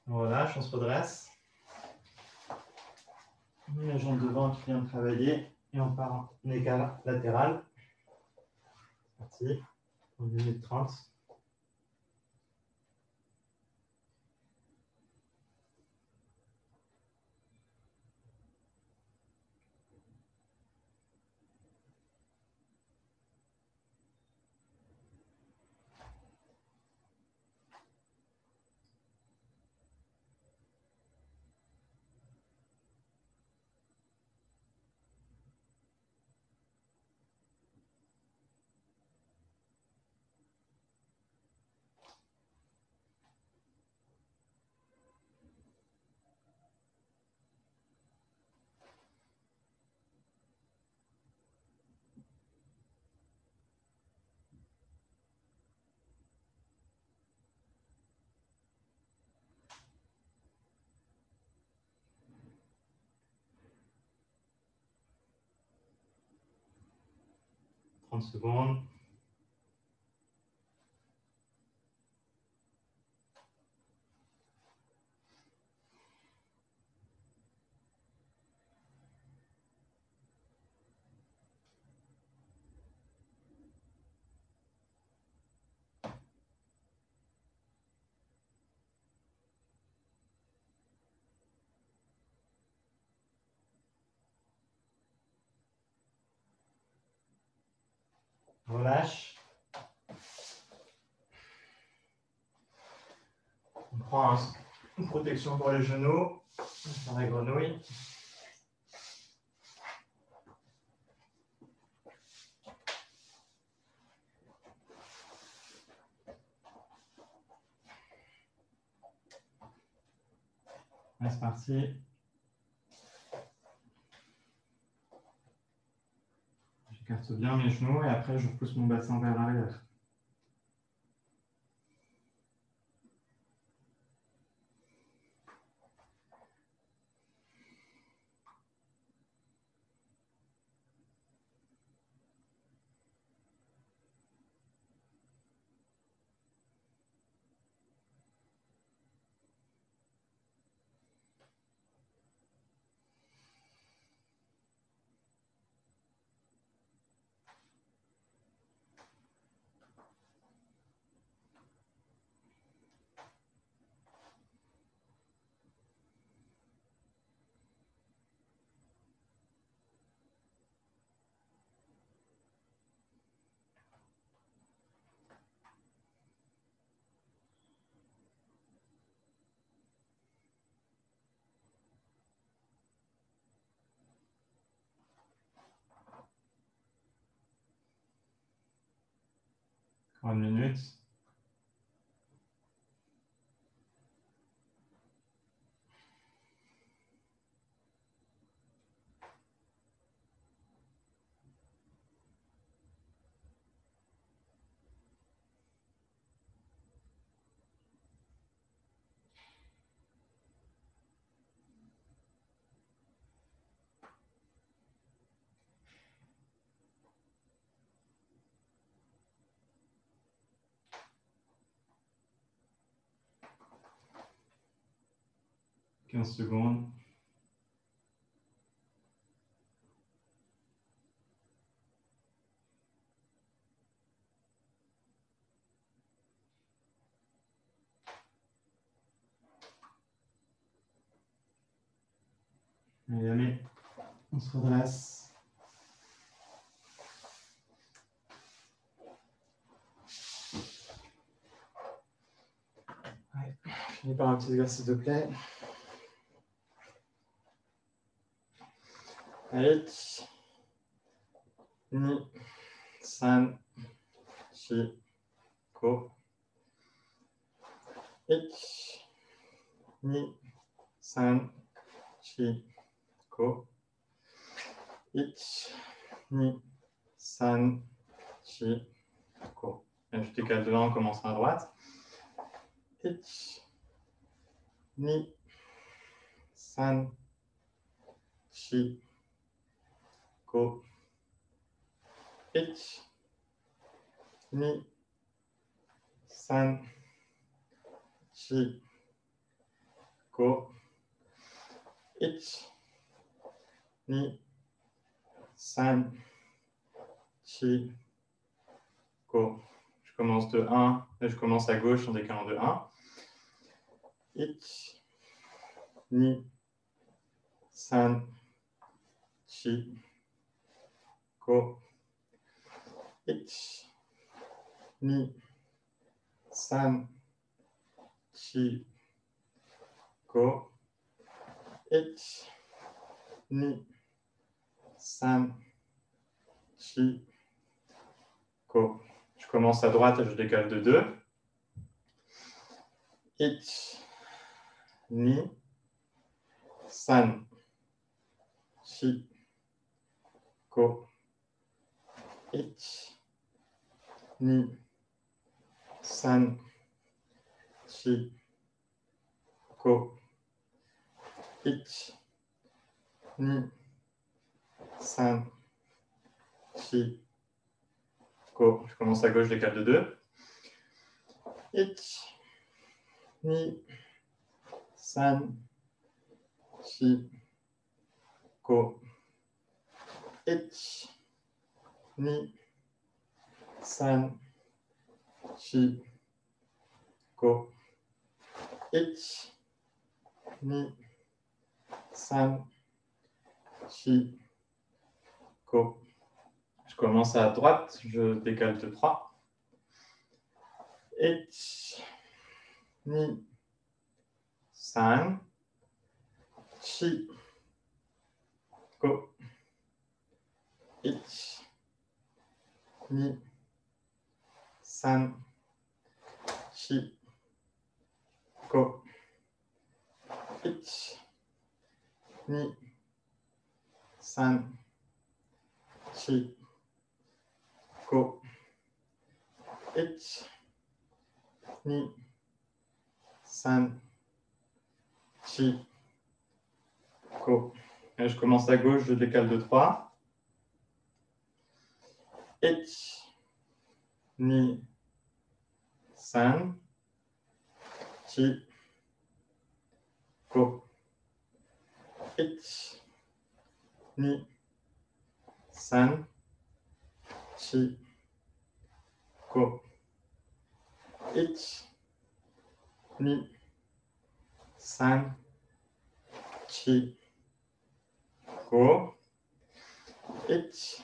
On relâche, on se redresse. On met la jambe devant qui vient de travailler et on part en écart latéral. C'est parti. 1 minute 30. Trente secondes. Relâche. On prend un- une protection pour les genoux. Dans la grenouille. C'est parti. J'écarte bien mes genoux et après je pousse mon bassin vers l'arrière. Une minute. Quinze secondes. Allez, allez, on se redresse. Ouais, finis par un petit exercice de plaie. Eight, ni, san, shi, ko. Ich, ni, san, shi, ko. Ich, ni, san, shi, ko. Et je décale de 1 en commençant à droite. Ich, ni, san, shi, ko. Ich, ni, san, shi, ko. Ich, ni, san, shi, ko. Je commence de 1 et je commence à gauche en décalant de 1. Ich, ni, san, shi, ko. Ich, ni, san, shi, ko. Ich, ni, san, shi, ko. Je commence à droite et je décale de 2. Ich, ni, san, shi, ko. Ich, ni, san, shi, ko. Ich, ni, san, shi, ko. Je commence à gauche, décale de 2. Ich, ni, san, shi, ko. Ich, ni, san, shi, ko. Ich, ni, san, shi, ko. Je commence à droite, je décale de 3. Ich, ni, san, chi, go. Ich, ni, san, chi, go. Ich, ni, san, chi, go. Ich, ni, san, chi, go. Et je commence à gauche, je décale de 3. Ich, ni, san, chi, go. Ich, ni, san, chi, go. Ich, ni, san, chi, go. Ich,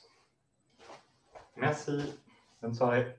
Merci. Bonne soirée.